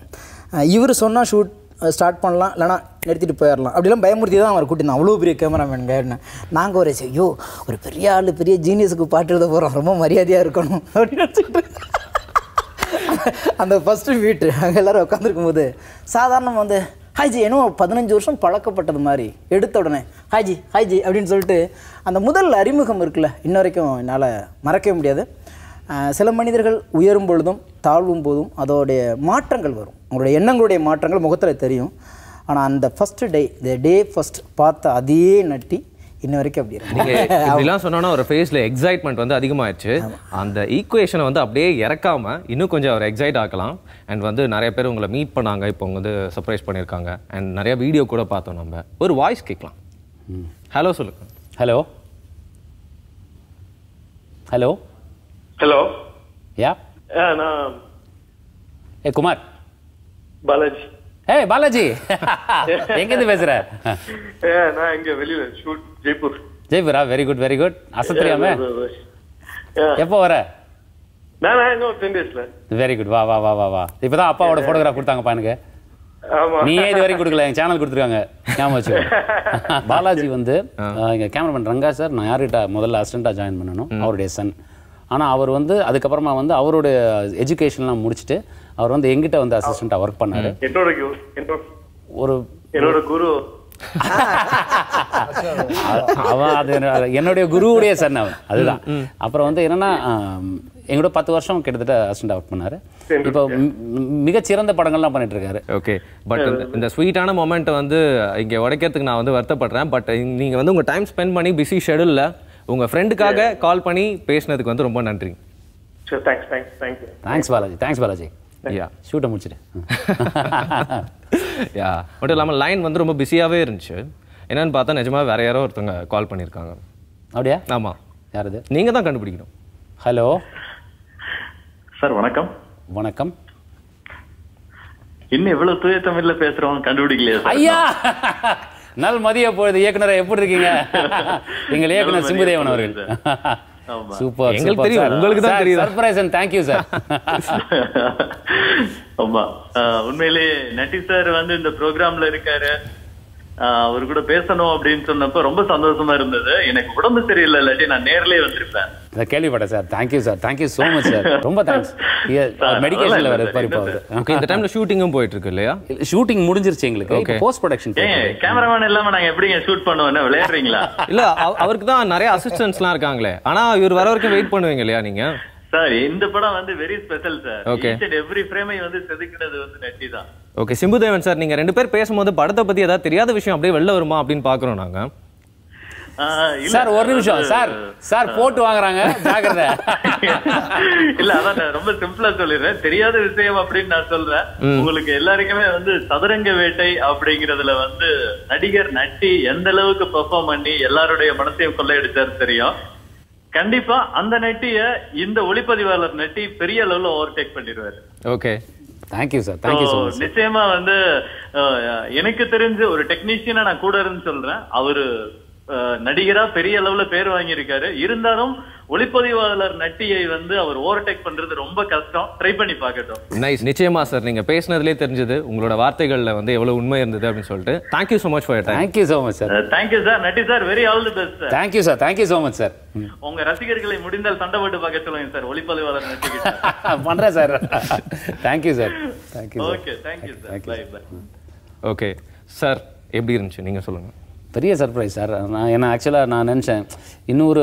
இவர் சொன்னால் ஷூட் ஸ்டார்ட் பண்ணலாம் இல்லைனா நிறுத்திட்டு போயிடலாம் அப்படிலாம் பயமுறுத்தி தான் அவரை கூட்டிருந்தோம் அவ்வளோ பெரிய கேமராமேனுங்க நாங்கள் ஒரு ஐயோ ஒரு பெரிய ஆள் பெரிய ஜீனியஸுக்கு பாட்டு எழுத போகிறோம் ரொம்ப மரியாதையாக இருக்கணும். அப்படின்னு நினச்சிக்கிட்டு அந்த ஃபஸ்ட்டு வீட்டு அங்கே எல்லோரும் உட்காந்துருக்கும் போது சாதாரணமாக வந்து ஹாய்ஜி என்னவோ பதினஞ்சு வருஷம் பழக்கப்பட்டது மாதிரி. எடுத்த உடனே ஹாய்ஜி ஹாய்ஜி அப்படின்னு சொல்லிட்டு அந்த முதல் அறிமுகம் இருக்குல்ல இன்ன வரைக்கும் என்னால் மறக்கவே முடியாது. சில மனிதர்கள் உயரும் பொழுதும் தாழ்வும் போதும் அதோடைய மாற்றங்கள் வரும். அவங்களுடைய எண்ணங்களுடைய மாற்றங்கள் முகத்தில் தெரியும். ஆனால் அந்த ஃபஸ்ட்டு டே த டே ஃபஸ்ட் பார்த்த அதே நட்டி இன்ன வரைக்கும் அப்படி இருக்கு. இப்படிலாம் சொன்னோன்னா ஒரு ஃபேஸ்ல எக்ஸைட்மெண்ட் வந்து அதிகமாயிடுச்சு. அந்த ஈக்குவேஷனை வந்து அப்படியே இறக்காம இன்னும் கொஞ்சம் அவர் எக்ஸைட் ஆக்கலாம். அண்ட் வந்து நிறைய பேர் உங்களை மீட் பண்ணாங்க இப்போ வந்து சர்ப்ரைஸ் பண்ணியிருக்காங்க. அண்ட் நிறைய வீடியோ கூட பார்த்தோம் நம்ம. ஒரு வாய்ஸ் கேட்கலாம். ஹலோ சொல்லுங்க. ஹலோ ஹலோ ஹலோ யா நான் ஏ குமார் பாலாஜி ஏய் பாலாஜி எங்கேருந்து பேசுற? ஏ நான் இங்க வெளியில ஷூட் ஜெய்ப்பூர் ஜெய்புரா வெரி குட் வெரி குட் அசத்துறியாமே ஆ, எப்போ வர? வெரி குட் வா வா வா வா வா. இப்பதான் அப்பாவோட போட்டோகிராஃப் கொடுத்தாங்கப்பா எனக்கு. ஆமா. நீயே இது வரைக்கும் கொடுக்கல? எங்க சேனல் கொடுத்துருக்காங்க. ஞாபகம் வச்சுக்கோ. பாலாஜி வந்து எங்க கேமராமேன் ரங்கா சார் நான் யார்கிட்ட முதல்ல அசிஸ்டண்ட்டாக ஜாயின் பண்ணணும் அவருடைய சன் ஆனா அவர் வந்து அதுக்கப்புறமா வந்து அவருடைய எஜுகேஷன்லாம் முடிச்சுட்டு அவர் வந்து எங்கிட்ட வந்து அசிஸ்டண்ட்டாக ஒர்க் பண்ணாரு. என்னோட கு- என்னோட ஒரு என்னோட குரு. அவன் அது என்ன- என்னுடைய குருவுடைய சன் அவன். அதுதான். அப்புறம் வந்து என்னன்னா எங்களோட பத்து வருஷம் கிட்டத்தட்ட அசிஸ்டண்ட் ஒர்க் பண்ணாரு. இப்போ மி- மிகச்சிறந்த படங்கள்லாம் பண்ணிட்டு இருக்காரு ஓகே பட் இந்த ஸ்வீட்டான மொமெண்ட்டை வந்து இங்கே உடைக்கிறதுக்கு நான் வந்து வருத்தப்படுறேன். பட் நீங்கள் வந்து உங்கள் டைம் ஸ்பெண்ட் பண்ணி பிஸி ஷெடியூலில் உங்கள் ஃப்ரெண்டுக்காக கால் பண்ணி பேசினதுக்கு வந்து ரொம்ப நன்றி. சரி thanks thanks thank you thanks Balaji thanks Balaji yeah ஷூட்டை முடிச்சிட்டு யா மட்டும் இல்லாமல் லைன் வந்து ரொம்ப பிஸியாகவே இருந்துச்சு. என்னன்னு பார்த்தா நிஜமாக வேற யாரோ ஒருத்தவங்க கால் பண்ணியிருக்காங்க. அப்படியா? ஆமாம் யார் இது நீங்கள் தான் கண்டுபிடிக்கணும். ஹலோ சார் வணக்கம். வணக்கம். இன்னும் எவ்வளவு தூய தமிழ்ல பேசுறவங்க கண்டுபிடிக்கலையா சார் ஐயா! நல் மதிய பொழுது இயக்குனரை எப்படி இருக்கீங்க? எங்கள் இயக்குனர் சிம்புதேவன் அவர்கள். ஆமா. சூப்பர் எங்களுக்கு தெரியும், உங்களுக்கு தான் தெரியுதா? சர்ப்ரைஸ் அண்ட் தேங்க்யூ சார் ஆமா. உண்மையிலேயே நட்டி சார். வந்து இந்த ப்ரோக்ராம்ல இருக்காரு. அவர் கூட பேசணும் அப்படின்னு சொன்னப்ப ரொம்ப சந்தோஷமா இருந்தது. எனக்கு உடம்பு சரியில்லை இல்லாட்டி நான் நேர்லயே வந்திருப்பேன். கேள்விப்பட்டேன் sir. Thank you sir thank you so much sir ரொம்ப தேங்க்ஸ் மெடிக்கேஷனில் இப்போ அவர் ஓகே இந்த டைமில் ஷூட்டிங்கும் போயிட்டு இருக்கு இல்லையா? ஷூட்டிங் முடிஞ்சிருச்சு எங்களுக்கு. இப்போ போஸ்ட் ப்ரொடக்ஷன் கேமராமேன் இல்லாம நாங்க எப்படிங்க ஷூட் பண்ணுவோம் விளையாடுறீங்களா? இல்ல அவ- அவருக்கு தான் நிறைய அசிஸ்டன்ட்ஸ்லாம் இருக்காங்களே. ஆனா இவர் வர வரைக்கும் வெயிட் பண்ணுவீங்க இல்லையா நீங்க? சார் இந்த படம் வந்து very special sir. Okay. Every ஃப்ரேமை வந்து செதுக்கினது வந்து நட்டி தான். ஓகே சிம்புதேவன் சார் நீங்க ரெண்டு பேர் பேசும்போது படத்தை பத்தி ஏதாவது தெரியாத விஷயம் அப்படியே வெளில வருமா அப்படின்னு பாக்குறோம் நாங்க. ஆஹ் இல்ல, சார் ஒரு நிமிஷம். சார் சார் போட்டு வாங்குறாங்க. ஜாக்கிரதை. இல்ல அதான் நான் ரொம்ப சிம்பிளா சொல்லிடுறேன். தெரியாத விஷயம் அப்படின்னு நான் சொல்றேன். உங்களுக்கு எல்லாருக்குமே வந்து சதுரங்க வேட்டை அப்படிங்கறதுல வந்து நடிகர் நட்டி எந்த அளவுக்கு பெர்ஃபார்ம் பண்ணி எல்லாருடைய மனசையும் கொள்ளையடிச்சாரு தெரியும். கண்டிப்பா அந்த நட்டிய இந்த ஒளிப்பதிவாளர் நட்டி பெரிய அளவுல ஓவர்டேக் பண்ணிடுவாரு. Okay. Thank you sir thank you so நிச்சயமா வந்து எனக்கு தெரிஞ்சு ஒரு டெக்னீஷியனா நான் கூட இருந்து சொல்றேன். அவரு நடிகரா பெரிய அளவுல பேர் வாங்கியிருக்காரு. இருந்தாலும் ஒளிப்பதிவாளர் நட்டியை வந்து அவர் ஓவர்டேக் பண்றது ரொம்ப கஷ்டம். ட்ரை பண்ணி பார்க்கட்டும். நைஸ் நிச்சயமா சார் நீங்க பேசுனதுலேயே தெரிஞ்சது உங்களோட வார்த்தைகள்ல வந்து எவ்வளவு உண்மை இருந்தது அப்படின்னு சொல்லிட்டு. Thank you so much for thank you so much sir thank you sir Natty sir very all the best sir thank you sir thank you so much sir உங்க ரசிகர்களை முடிந்தால் சண்டை போட்டு பார்க்க சொல்லுங்க சார் ஒளிப்பதிவாளர் நட்டி பண்றேன் sir thank you sir thank you okay thank you sir bye bye okay sir எப்படி இருந்துச்சு? நீங்க சொல்லுங்க. பெரிய சர்ப்ரைஸ் சார் நான் ஏன்னா ஆக்சுவலாக நான் நினச்சேன் இன்னொரு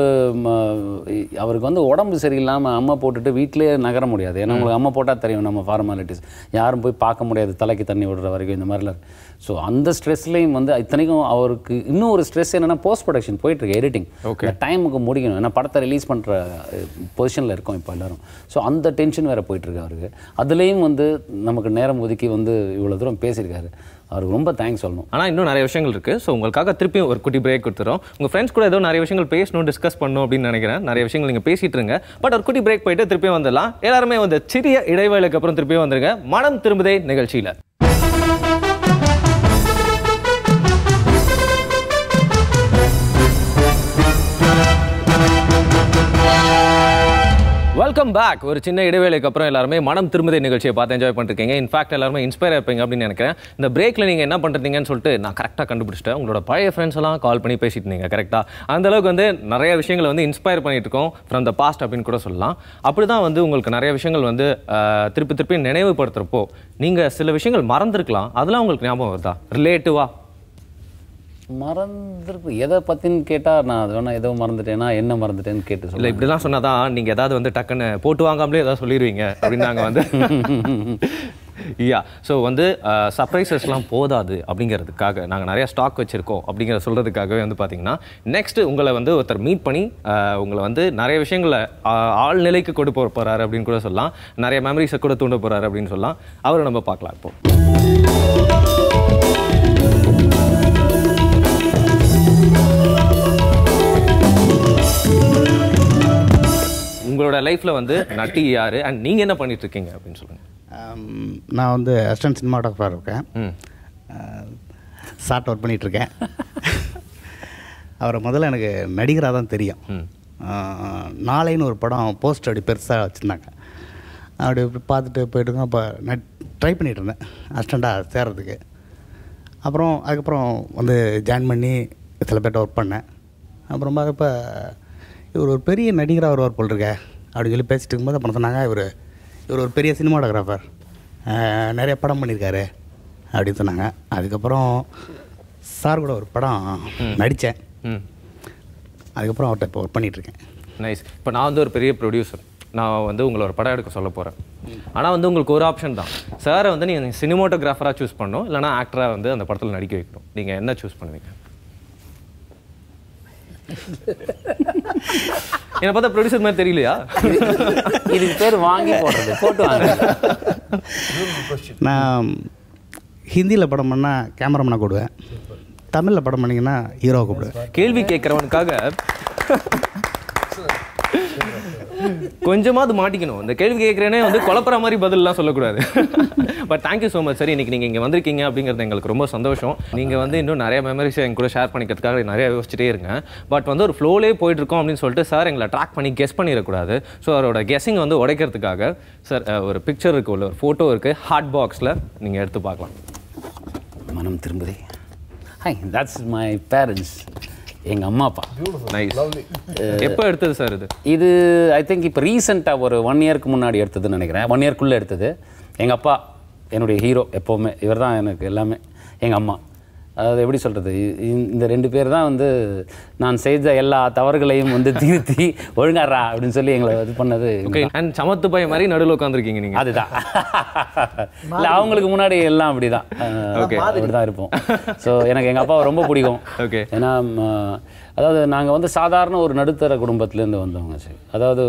அவருக்கு வந்து உடம்பு சரியில்லாமல் அம்மா போட்டுட்டு வீட்டிலேயே நகர முடியாது. ஏன்னா உங்களுக்கு அம்மா போட்டால் தெரியும் நம்ம ஃபார்மாலிட்டிஸ் யாரும் போய் பார்க்க முடியாது தலைக்கு தண்ணி விடுற வரைக்கும் இந்த மாதிரிலாம். ஸோ அந்த ஸ்ட்ரெஸ்லேயும் வந்து இத்தனைக்கும் அவருக்கு இன்னும் ஒரு ஸ்ட்ரெஸ் என்னென்னா போஸ்ட் ப்ரொடக்ஷன் போயிட்டுருக்கு எடிட்டிங் இந்த டைமுக்கு முடிக்கணும். ஏன்னா படத்தை ரிலீஸ் பண்ணுற பொசிஷனில் இருக்கோம் இப்போ எல்லாரும். ஸோ அந்த டென்ஷன் வேறு போயிட்டுருக்கு அவருக்கு. அதுலேயும் வந்து நமக்கு நேரம் ஒதுக்கி வந்து இவ்வளோ தூரம் பேசியிருக்காரு. அவருக்கு ரொம்ப தேங்க்ஸ் சொல்லணும். ஆனால் இன்னும் நிறைய விஷயங்கள் இருக்குது ஸோ உங்களுக்காக திருப்பியும் ஒரு குட்டி பிரேக் கொடுத்துறோம். உங்கள் ஃப்ரெண்ட்ஸ் கூட ஏதோ நிறைய விஷயங்கள் பேசணும் டிஸ்கஸ் பண்ணணும் அப்படின்னு நினைக்கிறேன். நிறைய விஷயங்கள் நீங்கள் பேசிட்டு இருங்க. பட் ஒரு குட்டி பிரேக் போயிட்டு திருப்பியும் வந்துடலாம். எல்லாருமே வந்து சிறிய இடைவேளைக்கு அப்புறம் திருப்பியும் வந்துருங்க. மனம் திரும்புதே நிகழ்ச்சியில். வெல்கம் பேக் ஒரு சின்ன இடைவேளைக்கு அப்புறம் எல்லாருமே மனம் திரும்புதே நிகழ்ச்சியை பார்த்து என்ஜாய் பண்ணிருக்கீங்க. இன்ஃபேக்ட் எல்லாருமே இன்ஸ்பயர் ஆயிருப்பீங்க அப்படின்னு நினைக்கிறேன். இந்த பிரேக்ல நீங்க என்ன பண்றீங்கன்னு சொல்லிட்டு நான் கரெக்டாக கண்டுபிடிச்சிட்டேன். உங்களோட பழைய ஃப்ரெண்ட்ஸ் எல்லாம் கால் பண்ணி பேசிட்டு இருந்தீங்க கரெக்டாக அந்த அளவுக்கு வந்து நிறைய விஷயங்களை வந்து இன்ஸ்பயர் பண்ணிட்டு இருக்கோம். ஃப்ரம் த பாஸ்ட் அப்படின்னு கூட சொல்லலாம். அப்படி தான் வந்து உங்களுக்கு நிறைய விஷயங்கள் வந்து திருப்பி திருப்பி நினைவுபடுத்துறப்போ நீங்க சில விஷயங்கள் மறந்துருக்கலாம். அதெல்லாம் உங்களுக்கு ஞாபகம் வருதா? ரிலேட்டிவா மறந்துருக்கு எதை பற்றின்னு கேட்டால் நான் அது வேணா ஏதோ மறந்துட்டேன்னா என்ன மறந்துட்டேன்னு கேட்டு இல்ல இப்படிலாம் சொன்னாதான் நீங்க ஏதாவது வந்து டக்குன்னு போட்டு வாங்காமலே ஏதாவது சொல்லிடுவீங்க அப்படின்னு நாங்க வந்து யா ஸோ வந்து சர்ப்ரைசஸ்லாம் போதாது அப்படிங்கிறதுக்காக நாங்கள் நிறைய ஸ்டாக் வச்சுருக்கோம் அப்படிங்கிற சொல்கிறதுக்காகவே வந்து பார்த்தீங்கன்னா நெக்ஸ்ட் உங்களை வந்து ஒருத்தர் மீட் பண்ணி உங்களை வந்து நிறைய விஷயங்களை அஹ், ஆள் நிலைக்கு கொண்டு போக போகிறாரு அப்படின்னு கூட சொல்லலாம். நிறைய மெமரிஸை கூட தூண்ட போகிறாரு அப்படின்னு சொல்லலாம். அவரை நம்ம பார்க்கலாம் இப்போ. உங்களோட லைஃப்பில் வந்து நட்டி யாரு? அண்ட் நீங்கள் என்ன பண்ணிட்டு இருக்கீங்க அப்படின்னு சொல்லுங்கள் நான் வந்து அசிஸ்டன்ட் சினிமாட்டோகிராஃபர் இருக்கேன். ஷார்ட் ஒர்க் பண்ணிகிட்ருக்கேன் அவரை முதல்ல எனக்கு நடிகராக தான் தெரியும். நாளைன்னு ஒரு படம் போஸ்ட் அப்படி பெருசாக வச்சுருந்தாங்க. அப்படி பார்த்துட்டு போயிட்டுருக்கோம் அப்போ நான் ட்ரை பண்ணிகிட்டு இருந்தேன் அசிஸ்டண்ட்டாக சேர்றதுக்கு. அப்புறம் அதுக்கப்புறம் வந்து ஜாயின் பண்ணி சில பேர்ட்ட ஒர்க் பண்ணேன். அப்புறம் இப்போ இவர் ஒரு பெரிய நடிகராக வருவார் போல் இருக்க அப்படின்னு சொல்லி பேசிட்டு இருக்கும்போது அப்புறம் சொன்னாங்க இவர் இவர் ஒரு பெரிய சினிமாட்டோகிராஃபர் நிறைய படம் பண்ணியிருக்காரு அப்படின்னு சொன்னாங்க. அதுக்கப்புறம் சார் கூட ஒரு படம் நடித்தேன். அதுக்கப்புறம் அவர்கிட்ட இப்போ ஒர்க் பண்ணிகிட்ருக்கேன். நைஸ் இப்போ நான் வந்து ஒரு பெரிய ப்ரொடியூசர் நான் வந்து உங்களை ஒரு படம் எடுக்க சொல்ல போகிறேன் ஆனால் வந்து உங்களுக்கு ஒரு ஆப்ஷன் தான். சாரை வந்து நீங்கள் சினிமோட்டோகிராஃபராக சூஸ் பண்ணணும் இல்லைனா ஆக்டராக வந்து அந்த படத்தில் நடிக்க வைக்கணும். நீங்கள் என்ன சூஸ் பண்ணுவீங்க? என்னை பார்த்தா ப்ரொடியூசர் மாதிரி தெரியலையா? இதுக்கு பேர் வாங்கி போடுறது போட்டு வாங்க. நான் ஹிந்தியில் படம் பண்ணால் கேமராமேனாக கூடுவேன் தமிழில் படம் பண்ணிங்கன்னா ஹீரோவை கூப்பிடுவேன். கேள்வி கேட்குறவனுக்காக கொஞ்சமாவது மாட்டிக்கணும். இந்த கேள்வி கேட்குறேனே வந்து குழப்புற மாதிரி பதிலெலாம் சொல்லக்கூடாது. பட் தேங்க்யூ ஸோ மச் சரி இன்னைக்கு நீங்கள் இங்கே வந்திருக்கீங்க அப்படிங்கிறது எங்களுக்கு ரொம்ப சந்தோஷம். நீங்கள் வந்து இன்னும் நிறைய மெமரிஸ் எங்க கூட ஷேர் பண்ணிக்கிறதுக்காக நிறைய யோசிச்சுட்டே இருங்க. பட் வந்து ஒரு ஃப்ளோலே போயிட்டு இருக்கோம் அப்படின்னு சொல்லிட்டு சார் எங்களை ட்ராக் பண்ணி கெஸ் பண்ணிடக்கூடாது. ஸோ அவரோட கெஸ்ஸிங் வந்து உடைக்கிறதுக்காக சார் ஒரு பிக்சர் இருக்கு உள்ள ஒரு ஃபோட்டோ இருக்குது ஹாட் பாக்ஸில் நீங்கள் எடுத்து பார்க்கலாம். Manam Thirumbuthe. Hi that's my parents எங்கள் அம்மா அப்பா. நைஸ் எப்போ எடுத்தது சார் இது? இது ஐ திங்க் இப்போ ரீசெண்டாக ஒரு ஒன் இயர்க்கு முன்னாடி எடுத்ததுன்னு நினைக்கிறேன். ஒன் இயர்க்குள்ளே எடுத்தது. எங்கள் அப்பா என்னுடைய ஹீரோ எப்போவுமே. இவர் தான் எனக்கு எல்லாமே. எங்கள் அம்மா. அதாவது எப்படி சொல்கிறது இந்த ரெண்டு பேர் தான் வந்து நான் செய்த எல்லா தவறுகளையும் வந்து திருத்தி ஒழுங்காரா அப்படின்னு சொல்லி எங்களை இது பண்ணது ஓகே அண்ட் சமத்து பையன் மாதிரி நடுவில் உட்காந்துருக்கீங்க நீங்கள் அதுதான். இல்லை அவங்களுக்கு முன்னாடி எல்லாம் அப்படிதான். Okay. அப்படிதான் இருப்போம். ஸோ எனக்கு எங்கள் அப்பாவை ரொம்ப பிடிக்கும். Okay. ஏன்னா அதாவது நாங்கள் வந்து சாதாரண ஒரு நடுத்தர குடும்பத்துலேருந்து வந்தவங்க சரி. அதாவது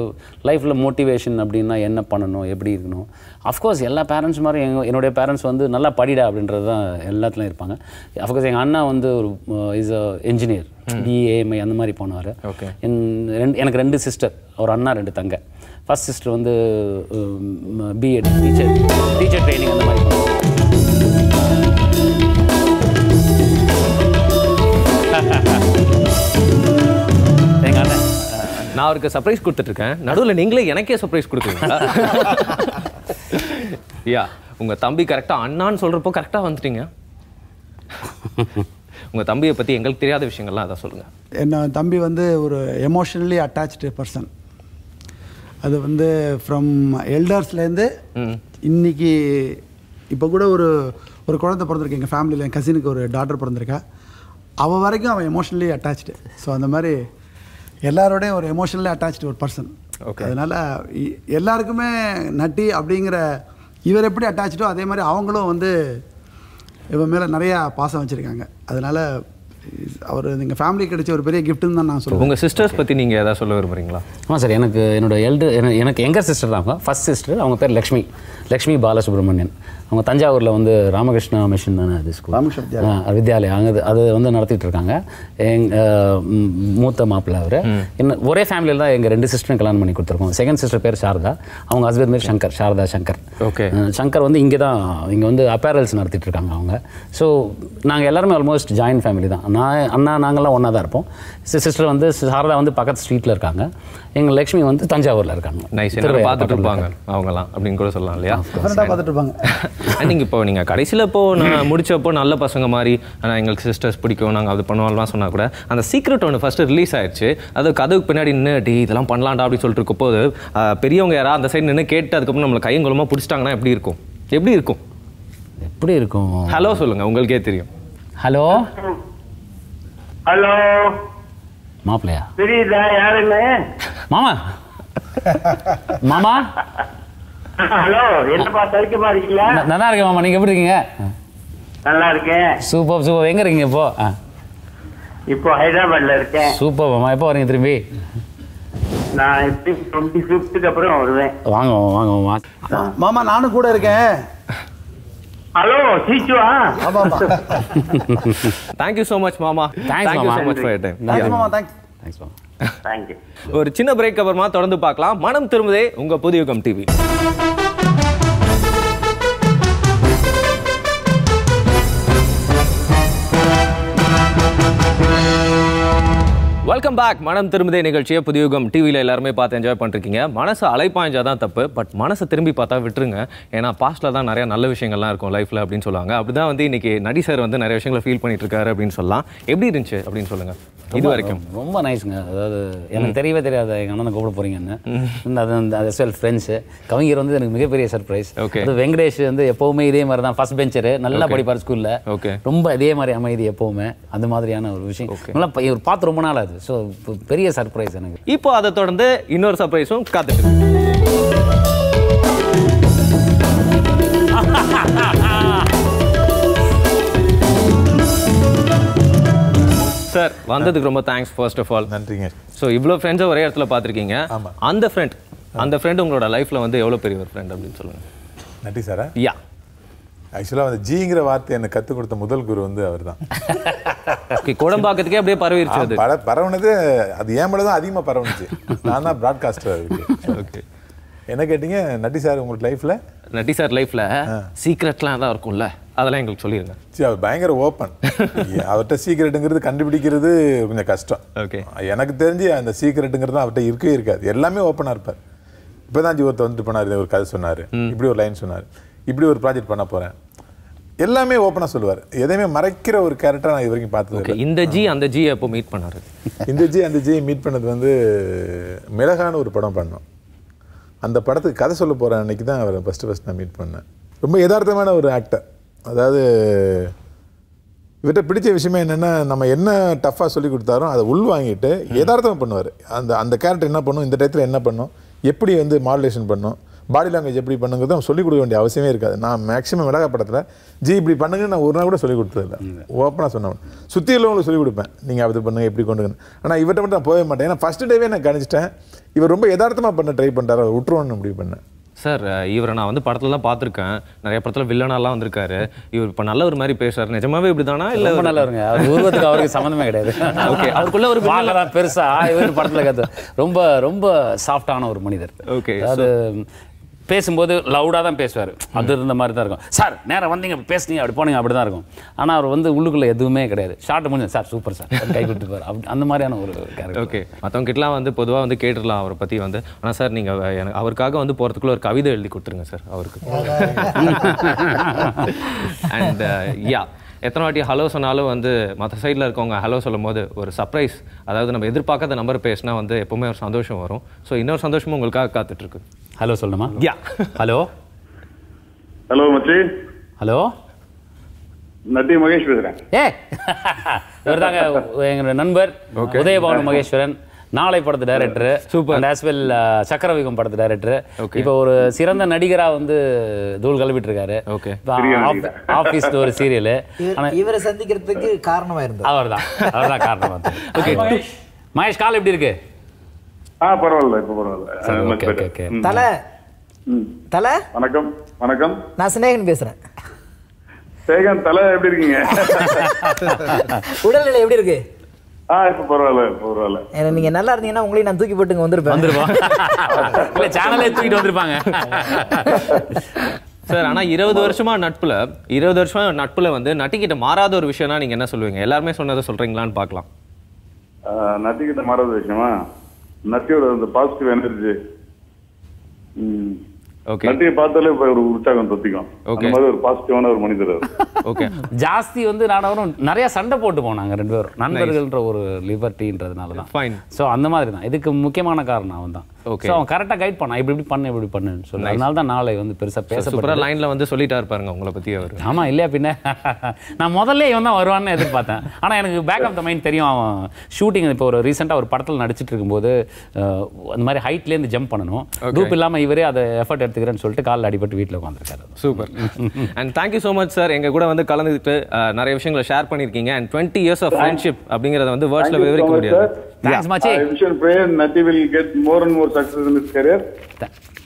லைஃப்பில் மோட்டிவேஷன் அப்படின்னா என்ன பண்ணணும் எப்படி இருக்கணும்? அஃப்கோர்ஸ் எல்லா பேரண்ட்ஸ் மாதிரி எங்க என்னுடைய பேரண்ட்ஸ் வந்து நல்லா படிடா அப்படின்றது தான் எல்லாத்துலையும் இருப்பாங்க. அஃப்கோர்ஸ் எங்கள் அண்ணா வந்து ஒரு இஸ் அ என்ஜினியர் பிஏஎம்ஐ அந்த மாதிரி போனார் Okay. என் ரெண்டு எனக்கு ரெண்டு சிஸ்டர் ஒரு அண்ணா ரெண்டு தங்க. ஃபர்ஸ்ட் சிஸ்டர் வந்து B Ed teacher teacher training அந்த மாதிரி நான் அவருக்கு சர்ப்ரைஸ் கொடுத்துட்ருக்கேன். நடுவில் நீங்களே எனக்கே சர்ப்ரைஸ் கொடுக்குறீங்களா? யா உங்கள் தம்பி கரெக்டாக அண்ணான்னு சொல்கிறப்போ கரெக்டாக வந்துட்டீங்க. உங்கள் தம்பியை பற்றி எங்களுக்கு தெரியாத விஷயங்கள்லாம் அதை சொல்லுங்கள் என்ன தம்பி வந்து ஒரு எமோஷனலி அட்டாச்டு பர்சன் அது வந்து ஃப்ரம் எல்டர்ஸ்லேருந்து இன்னைக்கு இப்போ கூட ஒரு ஒரு குழந்தை பிறந்திருக்கு. எங்கள் ஃபேமிலியில் என் கசினுக்கு ஒரு டாட்டர் பிறந்திருக்கா. அவள் வரைக்கும் அவன் எமோஷனலி அட்டாச்சு ஸோ அந்த மாதிரி எல்லாரோடையும் ஒரு எமோஷனலி அட்டாச்சு ஒரு பர்சன் Okay. அதனால் இ- எல்லாருக்குமே நட்டி அப்படிங்கிற இவர் எப்படி அட்டாச்சோ அதே மாதிரி அவங்களும் வந்து இவன் மேலே நிறையா பாசம் வச்சுருக்காங்க. அதனால் அவர் எங்கள் ஃபேமிலி கிடைச்ச ஒரு பெரிய கிஃப்ட்டுன்னு தான் நான் சொல்லுவேன். உங்க சிஸ்டர்ஸ் பத்தி நீங்க ஏதாவது சொல்ல விரும்புறீங்களா? ஆமாம் சார் எனக்கு என்னோட எல்டு எனக்கு எங்கர் சிஸ்டர் தான். அவங்க ஃபர்ஸ்ட் சிஸ்டர் அவங்க பேர் லக்ஷ்மி. லக்ஷ்மி பாலசுப்ரமணியன். அவங்க தஞ்சாவூரில் வந்து ராமகிருஷ்ணா மிஷன் தானே அது ஸ்கூல் ராமகிருஷ்ண ஆ, வித்யாலயா. அங்கே அது வந்து நடத்திட்டு இருக்காங்க எங் அஹ், ம், மூத்த மாப்பிள்ளை அவர். இன்னும் ஒரே ஃபேமிலியில் தான் எங்கள் ரெண்டு சிஸ்டரும் கல்யாணம் பண்ணி கொடுத்துருக்கோம். செகண்ட் சிஸ்டர் பேர் சாரதா. அவங்க ஹஸ்பண்ட் பேர் சங்கர் சாரதா சங்கர். அஹ், சங்கர் வந்து இங்கே தான் இங்கே வந்து அப்பேரல்ஸ் நடத்திட்டு இருக்காங்க அவங்க. ஸோ நாங்கள் எல்லாருமே ஆல்மோஸ்ட் ஜாயின்ட் ஃபேமிலி தான். நான் அண்ணா நாங்கள்லாம் ஒன்றா தான் இருப்போம். சிஸ்டர் வந்து சாரதா வந்து பக்கத்து ஸ்ட்ரீட்டில் இருக்காங்க. எங்கள் லக்ஷ்மி வந்து தஞ்சாவூரில் இருக்காங்க. நைஸ் என்ன பார்த்துட்டு இருப்பாங்க அவங்கலாம் அப்படின்னு கூட சொல்லலாம் இல்லையா? பார்த்துட்டு இருப்பாங்க. நீங்க இப்போ நீங்க கடைசியில் இப்போ நான் முடிச்சப்போ நல்ல பசங்க மாதிரி ஆனால் எங்களுக்கு சிஸ்டர்ஸ் பிடிக்கும் நாங்கள் அது பண்ணுவோம்லாம் சொன்னா கூட அந்த சீக்ரெட் ஒன்று ஃபர்ஸ்ட் ரிலீஸ் ஆயிடுச்சு. அது கதவுக்கு பின்னாடி நின்று டி இதெல்லாம் பண்ணலாம்டா அப்படின்னு சொல்லிட்டு இருக்க போது ஆஹ், பெரியவங்க யாரா அந்த சைடு நின்று கேட்டு அதுக்கப்புறம் நம்மளை கையங்குலமாக பிடிச்சிட்டாங்கன்னா எப்படி இருக்கும்? எப்படி இருக்கும்? எப்படி இருக்கும்? ஹலோ சொல்லுங்க உங்களுக்கே தெரியும். ஹலோ ஹலோ மாப்பிள்ளையா? தெரியுதா யாருன்னு மாமா? மாமா? ஹலோ என்னப்பா சௌக்கியமா இருக்கீங்களா? ந- நல்லா இருக்கேன் மாமா. நீங்கள் எப்படி இருக்கீங்க? நல்லா இருக்கேன். Super super. எங்கே இருக்கீங்க இப்போ? இப்போ ஹைதராபாத்ல இருக்கேன். சூப்பர் மாமா. எப்போ வரீங்க திரும்பி? நான் எப்படி டுவெண்ட்டி ஃபிஃப்த்துக்கு அப்புறம் வருவேன். வாங்க வாங்க மாமா. மாமா நானும் கூட இருக்கேன். ஹலோ சீச்சுவா ஆமாம் தேங்க்யூ ஸோ மச் மாமா. தேங்க்யூ மாமா. So much for time thanks மாமா. தேங்க்ஸ் தேங்க்ஸ் மாமா. தேங்க்யூ ஒரு சின்ன பிரேக் அப்புறமா தொடர்ந்து பார்க்கலாம். மனம் திரும்புதே உங்க புதியுகம் டிவி வெல்கம் பேக் மனம் திரும்பதே நிகழ்ச்சியை புதியுகம் டிவியில் எல்லாருமே பார்த்து என்ஜாய் பண்ணிருக்கீங்க. மனசு அலைப்பாய்ஞ்சா தான் தப்பு. பட் மனசை திரும்பி பார்த்தா விட்டுருங்க. ஏன்னா பாஸ்ட்டில் தான் நிறைய நல்ல விஷயங்கள்லாம் இருக்கும் லைஃப்பில் அப்படின்னு சொல்லுவாங்க. அப்படிதான் வந்து இன்னைக்கு நடி சார் வந்து நிறைய விஷயங்களை ஃபீல் பண்ணிட்டு இருக்காரு அப்படின்னு சொல்லலாம். எப்படி இருந்துச்சு அப்படின்னு சொல்லுங்கள் இது வரைக்கும். ரொம்ப நைஸ்ங்க அதாவது எனக்கு தெரியவே தெரியாது எங்கள் அண்ணனை கூப்பிட போறீங்கன்னு. அது அந்த அது செல் ஃப்ரெண்ட்ஸு கவிஞர் வந்து எனக்கு மிகப்பெரிய சர்ப்ரைஸ் Okay. அது வெங்கடேஷ் வந்து எப்போவுமே இதே மாதிரி தான். ஃபர்ஸ்ட் பெஞ்சரு நல்லா படிப்பார் ஸ்கூலில் Okay. ரொம்ப இதே மாதிரி அமைதி எப்போவுமே. அந்த மாதிரியான ஒரு விஷயம். நல்லா இவர் பார்த்து ரொம்ப நாள் ஆகுது. ஸோ பெரிய சர்ப்ரைஸ் எனக்கு. இப்போ அதை தொடர்ந்து இன்னொரு சர்ப்ரைஸும் காத்துட்டு சார் வந்ததுக்கு ரொம்ப தேங்க்ஸ் ஃபர்ஸ்ட் ஆஃப் ஆல் நன்றிங்க. ஸோ இவ்வளோ ஃப்ரெண்ட்ஸை ஒரே இடத்துல பார்த்துருக்கீங்க. அந்த ஃப்ரெண்ட் அந்த ஃப்ரெண்ட் உங்களோட லைஃப்ல வந்து எவ்வளோ பெரிய ஒரு ஃப்ரெண்ட் அப்படின்னு சொல்லுங்க. நன்றி சாரா யா ஆக்சுவலாக வந்து ஜிங்கிற வார்த்தை எனக்கு கற்றுக் கொடுத்த முதல் குரு வந்து அவர் தான் குடம்பாக்கத்துக்கே அப்படியே பரவிருச்சு அது. பர பரவுனது அது ஏன் மேலே தான் அதிகமாக பரவுனுச்சு. நான் தான் ப்ராட்காஸ்டர் ஓகே என்ன கேட்டீங்க? நட்டி சார் உங்களுக்கு லைஃப்பில் நட்டி சார் லைஃப்ல சீக்ரெட்லாம் தான் இருக்கும்ல? அதெல்லாம் எங்களுக்கு சொல்லிடுங்க சரி அவர் பயங்கர ஓப்பன் அவர்கிட்ட சீக்கிரட்டுங்கிறது கண்டுபிடிக்கிறது கொஞ்சம் கஷ்டம். ஓகே எனக்கு தெரிஞ்சு அந்த சீக்கிரட்டுங்கிறது அவர்கிட்ட இருக்கவே இருக்காது. எல்லாமே ஓப்பனாக இருப்பார். இப்போ தான் ஜி ஒருத்தர் வந்துட்டு போனார் ஒரு கதை சொன்னார். இப்படி ஒரு லைன் சொன்னார். இப்படி ஒரு ப்ராஜெக்ட் பண்ண போகிறேன் எல்லாமே ஓப்பனாக சொல்லுவார். எதையுமே மறைக்கிற ஒரு கேரக்டர் நான் இது வரைக்கும் பார்த்தது இந்த ஜி அந்த ஜி எப்போ மீட் பண்ணாரு? இந்த ஜி அந்த ஜி மீட் பண்ணது வந்து மிளகான ஒரு படம் பண்ணோம். அந்த படத்துக்கு கதை சொல்ல போகிற அன்னைக்கு தான் அவரை ஃபஸ்ட்டு ஃபஸ்ட் நான் மீட் பண்ணேன். ரொம்ப யதார்த்தமான ஒரு ஆக்டர் அதாவது இவர்கிட்ட பிடிச்ச விஷயமே என்னென்னா நம்ம என்ன டஃப்பாக சொல்லி கொடுத்தாரோ அதை உள் வாங்கிட்டு யதார்த்தமாக பண்ணுவார். அந்த அந்த கேரக்டர் என்ன பண்ணும்? இந்த டயத்தில் என்ன பண்ணும்? எப்படி வந்து மாடுலேஷன் பண்ணும்? பாடி லாங்குவேஜ் எப்படி பண்ணுங்கிறது அவன் சொல்லிக் கொடுக்க வேண்டிய அவசியமே இருக்காது. நான் மேக்ஸிமம் மிளகா படத்தில் ஜி இப்படி பண்ணுங்கன்னு நான் ஒரு நாள் கூட சொல்லிக் கொடுத்ததில்ல. ஓப்பனாக சொன்னவன். சுற்றி உள்ளவங்களுக்கு சொல்லிக் கொடுப்பேன். நீங்கள் அது பண்ணுங்க இப்படி கொண்டு ஆனால் இவர்கிட்ட மட்டும் நான் போகவே மாட்டேன். ஏன்னா ஃபஸ்ட்டு டேவே நான் கணிச்சிட்டேன். இவர் ரொம்ப யதார்த்தமாக பண்ண ட்ரை பண்ணிட்டார் அவர் விட்டுருவோன்னு முடிவு பண்ணேன். சார் இவரை நான் வந்து படத்துலலாம் பார்த்துருக்கேன். நிறைய படத்துல வில்லனாலாம் வந்திருக்காரு. இவர் இப்போ நல்ல ஒரு மாதிரி பேசுறாரு. நிஜமாவே இப்படிதானா? இல்ல ரொம்ப நல்லா இருங்க அவர் உருவத்துக்கு அவருக்கு சம்மந்தமே கிடையாது. ஓகே அவருக்குள்ள ஒரு பெருசா. இவர் படத்துல கத்து ரொம்ப ரொம்ப சாஃப்டான ஒரு மனிதர். Okay, அதாவது பேசும்போது லவுடாக தான் பேசுவார். அது இருந்த மாதிரி தான் இருக்கும். சார் நேரம் வந்தீங்க அப்படி பேசுனீங்க அப்படி போனீங்க அப்படி தான் இருக்கும். ஆனால் அவர் வந்து உள்ளுக்குள்ள எதுவுமே கிடையாது. ஷார்ட் முடிஞ்சு சார் சூப்பர் சார். கை கொடுத்துப்பார் அப்படி அந்த மாதிரியான ஒரு கேரக்டர் ஓகே மற்றவங்க கிட்டலாம் வந்து பொதுவாக வந்து கேட்டுடலாம் அவரை பற்றி வந்து. ஆனால் சார் நீங்கள் எனக்கு அவருக்காக வந்து போகிறதுக்குள்ள ஒரு கவிதை எழுதி கொடுத்துருங்க சார் அவருக்கு. அண்ட் யா எத்தனை வாட்டி ஹலோ சொன்னாலும் வந்து மற்ற சைடில் இருக்கவங்க ஹலோ சொல்லும் போது ஒரு சர்ப்ரைஸ் அதாவது நம்ம எதிர்பார்க்காத நம்பர் பேசினா வந்து எப்பவுமே ஒரு சந்தோஷம் வரும். ஸோ இன்னொரு சந்தோஷமும் உங்களுக்காக காத்துட்டு இருக்கு ஹலோ சொல்லணுமா யா ஹலோ ஹலோ மச்சி. ஹலோ நட்டி மகேஷ் பேசுறேன். ஏ இவர் தாங்க எங்களுடைய நண்பர் உதயபானு மகேஸ்வரன். நாளை படத்து director super. And as well சக்கரவிகம் படத்து டைரக்டர் இப்போ ஒரு சிறந்த நடிகரா வந்து தூள் கழுவிட்டு இருக்காரு ஓகே ஆஃபீஸ்ல ஒரு சீரியல் ஆனா இவரை சந்திக்கிறதுக்கு காரணமா இருந்தது அவர்தான். அவர்தான் காரணம் ஓகே மகேஷ் கால் எப்படி இருக்கு? ஆ பரவாயில்ல இப்போ பரவாயில்ல. தலை. தலை? வணக்கம் வணக்கம். நான் சிநேகன் பேசுறேன். சேகன் தலை எப்படி இருக்கீங்க? உடல்நிலை எப்படி இருக்கு? நீங்க நல்லா இருந்தீங்கன்னா உங்களையும் நான் தூக்கி போட்டு இங்க வந்திருப்பேன். வந்துருவோம் இல்ல சேனலே தூக்கிட்டு வந்திருப்பாங்க. சார் ஆனா இருபது வருஷமா நட்புல இருபது வருஷமா நட்புல வந்து நட்டிக்கிட்ட மாறாத ஒரு விஷயம்னா நீங்க என்ன சொல்லுவீங்க? எல்லாருமே சொன்னதை சொல்றீங்களான்னு பார்க்கலாம். நட்டிக்கிட்ட மாறாத விஷயமா? நட்டியோட அந்த பாசிட்டிவ் எனர்ஜி ஓகே நட்டியை பார்த்தாலே ஒரு உற்சாகம் தொத்திக்கும். அந்த மாதிரி ஒரு பாசிட்டிவான ஒரு மனிதர் ஓகே ஜாஸ்தி வந்து நானும் நிறைய சண்டை போட்டு போனாங்க ரெண்டு பேரும். நண்பர்கள்ன்ற ஒரு லிபர்ட்டின்றதுனால தான் ஸோ அந்த மாதிரி தான் இதுக்கு முக்கியமான காரணம் அவன் தான் Okay. ஸோ அவன் கரெக்டாக கைட் பண்ணான். இப்படி இப்படி பண்ணு இப்படி பண்ணுன்னு சொல்லி. அதனால தான் நாளை வந்து பெருசாக பேச லைன்ல வந்து சொல்லிட்டா இருப்பாருங்க உங்களை பத்தி அவர். ஆமா இல்லையா பின்ன? நான் முதல்ல இவன் தான் வருவான்னு எதிர்பார்த்தேன். ஆனா எனக்கு பேக் ஆஃப் த மைண்ட் தெரியும். அவன் ஷூட்டிங் இப்போ ஒரு ரீசெண்டாக ஒரு படத்தில் நடிச்சிட்டு இருக்கும்போது அந்த மாதிரி ஹைட்லேருந்து ஜம்ப் பண்ணணும். டூப் இல்லாம இவரே அதை எஃபர்ட் எடுத்துக்கிறேன்னு சொல்லிட்டு காலில் அடிபட்டு வீட்டில் உட்காந்துருக்காரு super and thank you so much sir எங்க கூட வந்து கலந்துக்கிட்டு நிறைய விஷயங்களை ஷேர் பண்ணியிருக்கீங்க. And twenty years of friendship அப்படிங்கறத வந்து வேர்ட்ஸ்ல விவரிக்க முடியாது. Thanks, Machi. I wish and pray Nati will get more and more success in his career.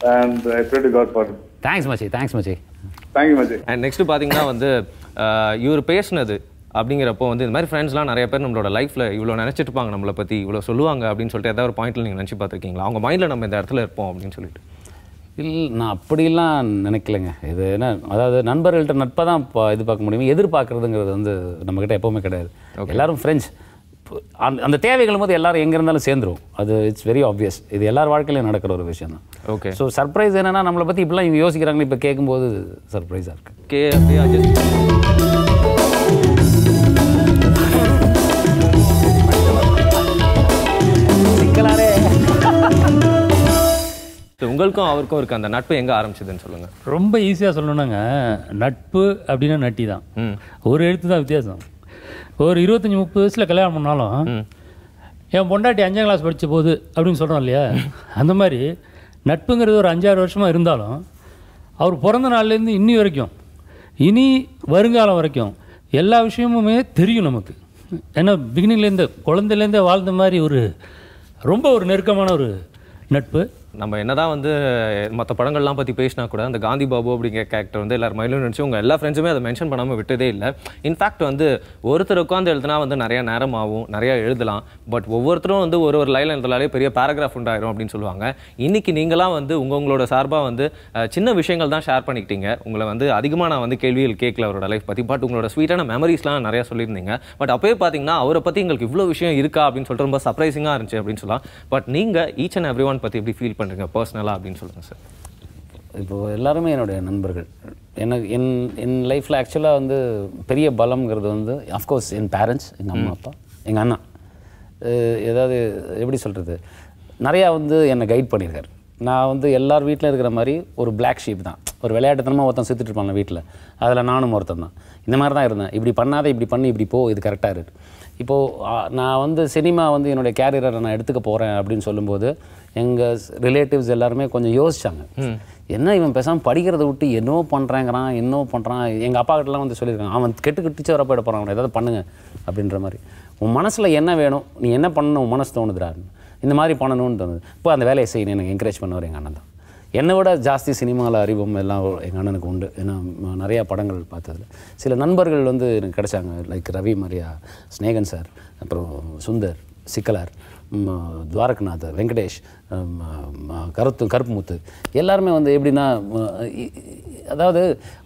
And I pray to God for it. Thanks மச்சி தேங்க்ஸ் மச்சி Thank you, Machi. And next பாத்தீங்கன்னா வந்து இவர் பேசுனது அப்படிங்கிறப்போ வந்து இந்த மாதிரி ஃப்ரெண்ட்ஸ்லாம் நிறைய பேர் நம்மளோட லைஃப்ல இவ்வளோ நினைச்சிட்டு இருப்பாங்க நம்மளை பத்தி இவ்வளோ சொல்லுவாங்க அப்படின்னு சொல்லிட்டு ஏதாவது ஒரு பாயிண்ட்ல நீங்க நினைச்சு பார்த்துருக்கீங்களா? அவங்க மைண்ட்ல நம்ம இந்த இடத்துல இருப்போம் அப்படின்னு சொல்லிட்டு. இல்லை நான் அப்படிலாம் நினைக்கலைங்க. இது என்ன அதாவது நண்பர்கள்ட்ட நட்பை தான் பா- இது பார்க்க முடியும். எதிர்பார்க்கறதுங்கிறது வந்து நம்மக்கிட்ட எப்போவுமே கிடையாது. எல்லாரும் ஃப்ரெண்ட்ஸ் அந்த அந்த தேவைகளும் போது எல்லாரும் எங்கே இருந்தாலும் சேர்ந்துரும். அது இட்ஸ் வெரி ஆப்வியஸ் இது எல்லார் வாழ்க்கையிலும் நடக்கிற ஒரு விஷயம் தான் ஓகே ஸோ சர்ப்ரைஸ் என்னன்னா நம்மளை பற்றி இப்படிலாம் இவங்க யோசிக்கிறாங்கன்னு இப்போ கேட்கும்போது சர்ப்ரைஸாக இருக்கு. கே அப்படியே உங்களுக்கும் அவருக்கும் இருக்க அந்த நட்பு எங்க ஆரம்பிச்சதுன்னு சொல்லுங்க. ரொம்ப ஈஸியாக சொல்லணுன்னாங்க நட்பு அப்படின்னா நட்டி தான் ஒரு எழுத்து தான் வித்தியாசம். ஒரு இருபத்தஞ்சி முப்பது வயசில் கல்யாணம் பண்ணாலும் என் பொண்டாட்டி அஞ்சாம் கிளாஸ் படித்த போது அப்படின்னு சொல்கிறோம் இல்லையா? அந்த மாதிரி நட்புங்கிறது ஒரு அஞ்சாறு வருஷமாக இருந்தாலும் அவர் பிறந்த நாள்லேருந்து இன்னி வரைக்கும் இனி வருங்காலம் வரைக்கும் எல்லா விஷயமுமே தெரியும் நமக்கு. ஏன்னா பிகினிங்லேருந்து குழந்தையிலேருந்தே வாழ்ந்த மாதிரி ஒரு ரொம்ப ஒரு நெருக்கமான ஒரு நட்பு. நம்ம என்னதான் வந்து மற்ற படங்கள்லாம் பற்றி பேசினா கூட அந்த காந்தி பாபு அப்படிங்கிற கேரக்டர் வந்து எல்லாரும் மயிலும் நினச்சி உங்கள் எல்லா ஃப்ரெண்ட்ஸுமே அதை மென்ஷன் பண்ணாமல் விட்டதே இல்லை. இன்ஃபேக்ட் வந்து ஒருத்தர் உட்காந்து எழுதுனா வந்து நிறையா நேரம் ஆகும் நிறையா எழுதலாம். பட் ஒவ்வொருத்தரும் வந்து ஒரு ஒரு லைன் எழுதலாலே பெரிய பேராகிராஃப் உண்டாயிரும் அப்படின்னு சொல்லுவாங்க. இன்னைக்கு நீங்களாம் வந்து உங்கள் உங்களோட சார்பாக வந்து சின்ன விஷயங்கள் தான் ஷேர் பண்ணிக்கிட்டீங்க. உங்களை வந்து அதிகமாக நான் வந்து கேள்விகள் கேட்கல அவரோட லைஃப் பற்றி பட் உங்களோட ஸ்வீட்டான மெமரிஸ்லாம் நிறையா சொல்லியிருந்தீங்க. பட் அப்போயே பார்த்தீங்கன்னா அவரை பற்றி எங்களுக்கு இவ்வளோ விஷயம் இருக்கா அப்படின்னு சொல்லிட்டு ரொம்ப சர்ப்ரைசிங்காக இருந்துச்சு அப்படின்னு சொல்லலாம். பட் நீங்கள் ஈச் அண்ட் எவ்ரி ஒன் பற்றி எப்படி ஃபீல் பண்ணி பண்ணுறீங்க பர்சனலாக அப்படின்னு சொல்லுங்கள் சார் இப்போ எல்லாருமே என்னுடைய நண்பர்கள். எனக்கு என் என் லைஃப்பில் ஆக்சுவலாக வந்து பெரிய பலம்ங்கிறது வந்து அஃப்கோர்ஸ் என் பேரண்ட்ஸ் எங்கள் அம்மா அப்பா எங்கள் அண்ணா. ஏதாவது எப்படி சொல்கிறது நிறையா வந்து என்னை கைட் பண்ணியிருக்காரு. நான் வந்து எல்லார் வீட்டில் இருக்கிற மாதிரி ஒரு Black sheep தான். ஒரு விளையாட்டுத்தனமாக ஒருத்தன் சுற்றிட்டு இருப்பான்ல வீட்டில் அதில் நானும் ஒருத்தன் தான். இந்த மாதிரி தான் இருந்தேன். இப்படி பண்ணாத இப்படி பண்ணி இப்படி போ இது கரெக்டாக இருக்கு இப்போது நான் வந்து சினிமா வந்து என்னுடைய கேரியரை நான் எடுத்துக்க போகிறேன் அப்படின்னு சொல்லும்போது எங்கள் ரிலேட்டிவ்ஸ் எல்லாருமே கொஞ்சம் யோசிச்சாங்க. என்ன இவன் பேசாமல் படிக்கிறத விட்டு என்னவோ பண்ணுறாங்கிறான் என்னவோ பண்ணுறான் எங்கள் அப்பா கிட்டலாம் வந்து சொல்லியிருக்காங்க. அவன் கெட்டு கெட்டுச்சு வர போயிட போகிறான் அவனை ஏதாவது பண்ணுங்க அப்படின்ற மாதிரி. உன் மனசில் என்ன வேணும்? நீ என்ன பண்ணணும்? உன் மனசு தோணுதுடா இந்த மாதிரி பண்ணணும்னு தோணுது. இப்போ அந்த வேலையை செய்யணும். எனக்கு என்கரேஜ் பண்ணவர் எங்கள் அண்ணன் தான். என்னை விட ஜாஸ்தி சினிமாவில் அறிவும் எல்லாம் எங்கள் அண்ணனுக்கு உண்டு. ஏன்னா நிறையா படங்கள் பார்த்ததில். சில நண்பர்கள் வந்து எனக்கு கிடைச்சாங்க. Like Ravi Maria Snehan sir அப்புறம் சுந்தர் சிக்கலார் துவாரகநாத் வெங்கடேஷ் கருத்து கருப்புமுத்து. எல்லாருமே வந்து எப்படின்னா அதாவது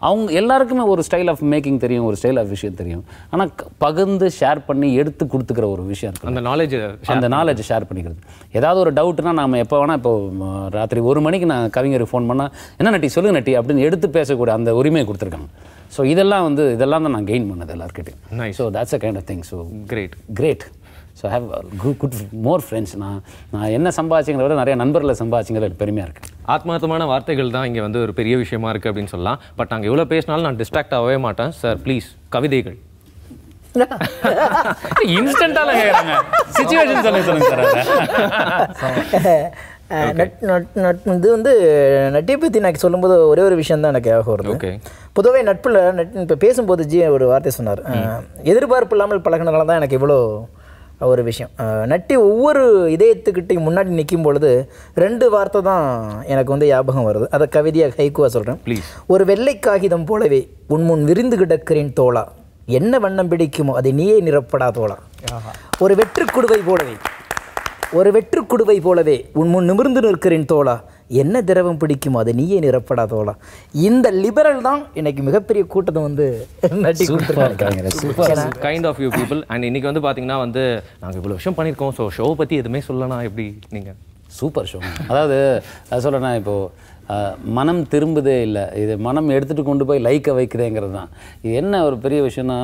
அவங்க எல்லாருக்குமே ஒரு ஸ்டைல் ஆஃப் மேக்கிங் தெரியும் ஒரு ஸ்டைல் ஆஃப் விஷயம் தெரியும். ஆனால் பகிர்ந்து ஷேர் பண்ணி எடுத்து கொடுத்துக்கிற ஒரு விஷயம் அந்த நாலேஜ் அந்த நாலேஜ் ஷேர் பண்ணிக்கிறது. ஏதாவது ஒரு டவுட்னா நாம எப்போ வேணால் இப்போ ராத்திரி ஒரு மணிக்கு நான் கவிஞருக்கு ஃபோன் பண்ணால் என்ன நட்டி சொல்லுங்க நட்டி அப்படின்னு எடுத்து பேசக்கூடிய அந்த உரிமையை கொடுத்துருக்காங்க. ஸோ இதெல்லாம் வந்து இதெல்லாம் தான் நான் கெயின் பண்ணது எல்லாருக்கிட்டையும் so that's a kind of thing so great great so have good more friends நான் நான் என்ன சம்பாதிச்சிங்கிறத விட நிறைய நண்பர்களை சம்பாதிச்சிங்கிறது எனக்கு பெருமையாக இருக்குது ஆத்மார்த்தமான வார்த்தைகள் தான் இங்கே வந்து ஒரு பெரிய விஷயமா இருக்குது அப்படின்னு சொல்லலாம். பட் நாங்கள் எவ்வளோ பேசினாலும் நான் டிஸ்ட்ராக்ட் ஆகவே மாட்டேன். சார் ப்ளீஸ் கவிதைகள். இன்ஸ்டண்ட்டாக கேட்குறாங்க சுச்சுவேஷன் சொல்லுங்க சொல்லுங்க சார் அஹ் நட் நட் நட் இது வந்து நட்டியை பற்றி எனக்கு சொல்லும்போது ஒரே ஒரு விஷயம் தான் எனக்கு ஞாபகம் வருது. ஓகே பொதுவாக நட்பில் நட் இப்போ பேசும்போது ஜி ஒரு வார்த்தை சொன்னார். எதிர்பார்ப்பு இல்லாமல் பழகினதால தான் எனக்கு இவ்வளோ ஒரு விஷயம். நட்டி ஒவ்வொரு இதயத்துக்கிட்டையும் முன்னாடி நிற்கும் பொழுது ரெண்டு வார்த்தை தான் எனக்கு வந்து ஞாபகம் வருது. அதை கவிதையாக ஹைக்குவாக சொல்கிறேன் ப்ளீஸ் ஒரு வெள்ளை காகிதம் போலவே உன் முன் விரிந்து கிடக்கிறேன் தோளா என்ன வண்ணம் பிடிக்குமோ அதை நீயே நிரப்படா தோளா ஒரு வெற்றுக்குடுவை போலவே ஒரு வெற்றுக்குடுவை போலவே உன் முன் நிமிர்ந்து நிற்கிறேன் தோளா என்ன திரவம் பிடிக்குமோ அதை நீயே நிரப்படா தோளா இந்த லிபரல் தான் இன்னைக்கு மிகப்பெரிய கூட்டத்தை வந்து நட்டி கொடுத்துருக்காங்க. Kind of you people and இன்னைக்கு வந்து பார்த்தீங்கன்னா வந்து நாங்கள் இவ்வளோ விஷயம் பண்ணியிருக்கோம். ஸோ ஷோ பற்றி எதுவுமே சொல்லலாம் எப்படி நீங்கள் சூப்பர் ஷோ அதாவது அது சொல்கிறேன்னா இப்போது மனம் திரும்புதே இல்லை. இது மனம் எடுத்துகிட்டு கொண்டு போய் லைக்கை வைக்கிறேங்கிறது தான். இது என்ன ஒரு பெரிய விஷயம்னா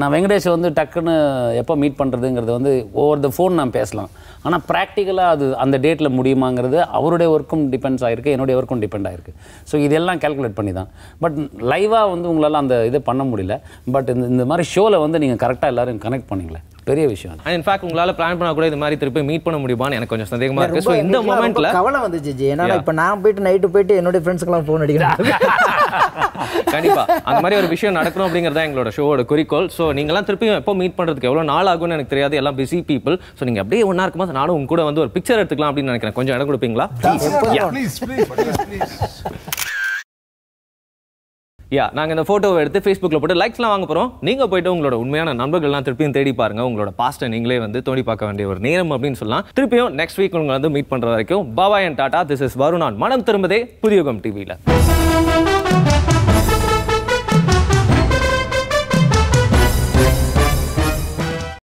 நான் வெங்கடேஷை வந்து டக்குன்னு எப்போ மீட் பண்ணுறதுங்கிறது வந்து ஓவர் த ஃபோன் நான் பேசலாம். ஆனால் ப்ராக்டிக்கலாக அது அந்த டேட்டில் முடியுமாங்கிறது அவருடைய ஒர்க்கும் டிபெண்ட்ஸ் ஆகிருக்கு என்னுடைய ஒர்க்கும் டிபெண்ட் ஆகிருக்கு ஸோ இதெல்லாம் கால்குலேட் பண்ணி தான். பட் லைவாக வந்து உங்களால் அந்த இதை பண்ண முடியல. பட் இந்த இந்த மாதிரி ஷோவில் வந்து நீங்கள் கரெக்டாக எல்லோரும் கனெக்ட் பண்ணிங்களேன் பெரிய விஷயம் அண்ட் இன்ஃபேக்ட் உங்களால் பிளான் பண்ண கூட இது மாதிரி திருப்பி மீட் பண்ண முடியுமான்னு எனக்கு கொஞ்சம் சந்தேகமாக இருக்குது ஸோ இந்த மொமெண்ட்டில் கவலை வந்துச்சு ஜி. ஏன்னா இப்போ நான் போயிட்டு நைட்டு போயிட்டு என்னுடைய ஃப்ரெண்ட்ஸுக்கெல்லாம் ஃபோன் அடிக்கிறேன். கண்டிப்பா. அந்த மாதிரி ஒரு விஷயம் நடக்கணும் அப்படிங்கிறது தான் எங்களோட ஷோவோட குறிக்கோள். ஸோ நீங்களாம் திருப்பி எப்போ மீட் பண்றதுக்கு எவ்வளோ நாள் ஆகும்னு எனக்கு தெரியாது. எல்லாம் பிஸி பீப்புள் ஸோ நீங்க அப்படியே ஒன்றா இருக்கும்போது நானும் உங்க கூட வந்து ஒரு பிக்சர் எடுத்துக்கலாம் அப்படின்னு நினைக்கிறேன். கொஞ்சம் இடம் கொடுப்பீங்களா. யா நாங்கள் இந்த ஃபோட்டோவை எடுத்து ஃபேஸ்புக்கில் போட்டு லைக்ஸ்லாம் வாங்க போகிறோம் நீங்கள் போயிட்டு உங்களோட உண்மையான நண்பர்கள்லாம் திருப்பியும் தேடி பாருங்க. உங்களோட பாஸ்ட்டை நீங்களே வந்து தோண்டி பார்க்க வேண்டிய ஒரு நேரம் அப்படின்னு சொல்லலாம். திருப்பியும் நெக்ஸ்ட் வீக் உங்களை வந்து மீட் பண்ணுற வரைக்கும் bye bye and Tata this is வருணான் மனம் திரும்பதே புதியோகம் டிவியில்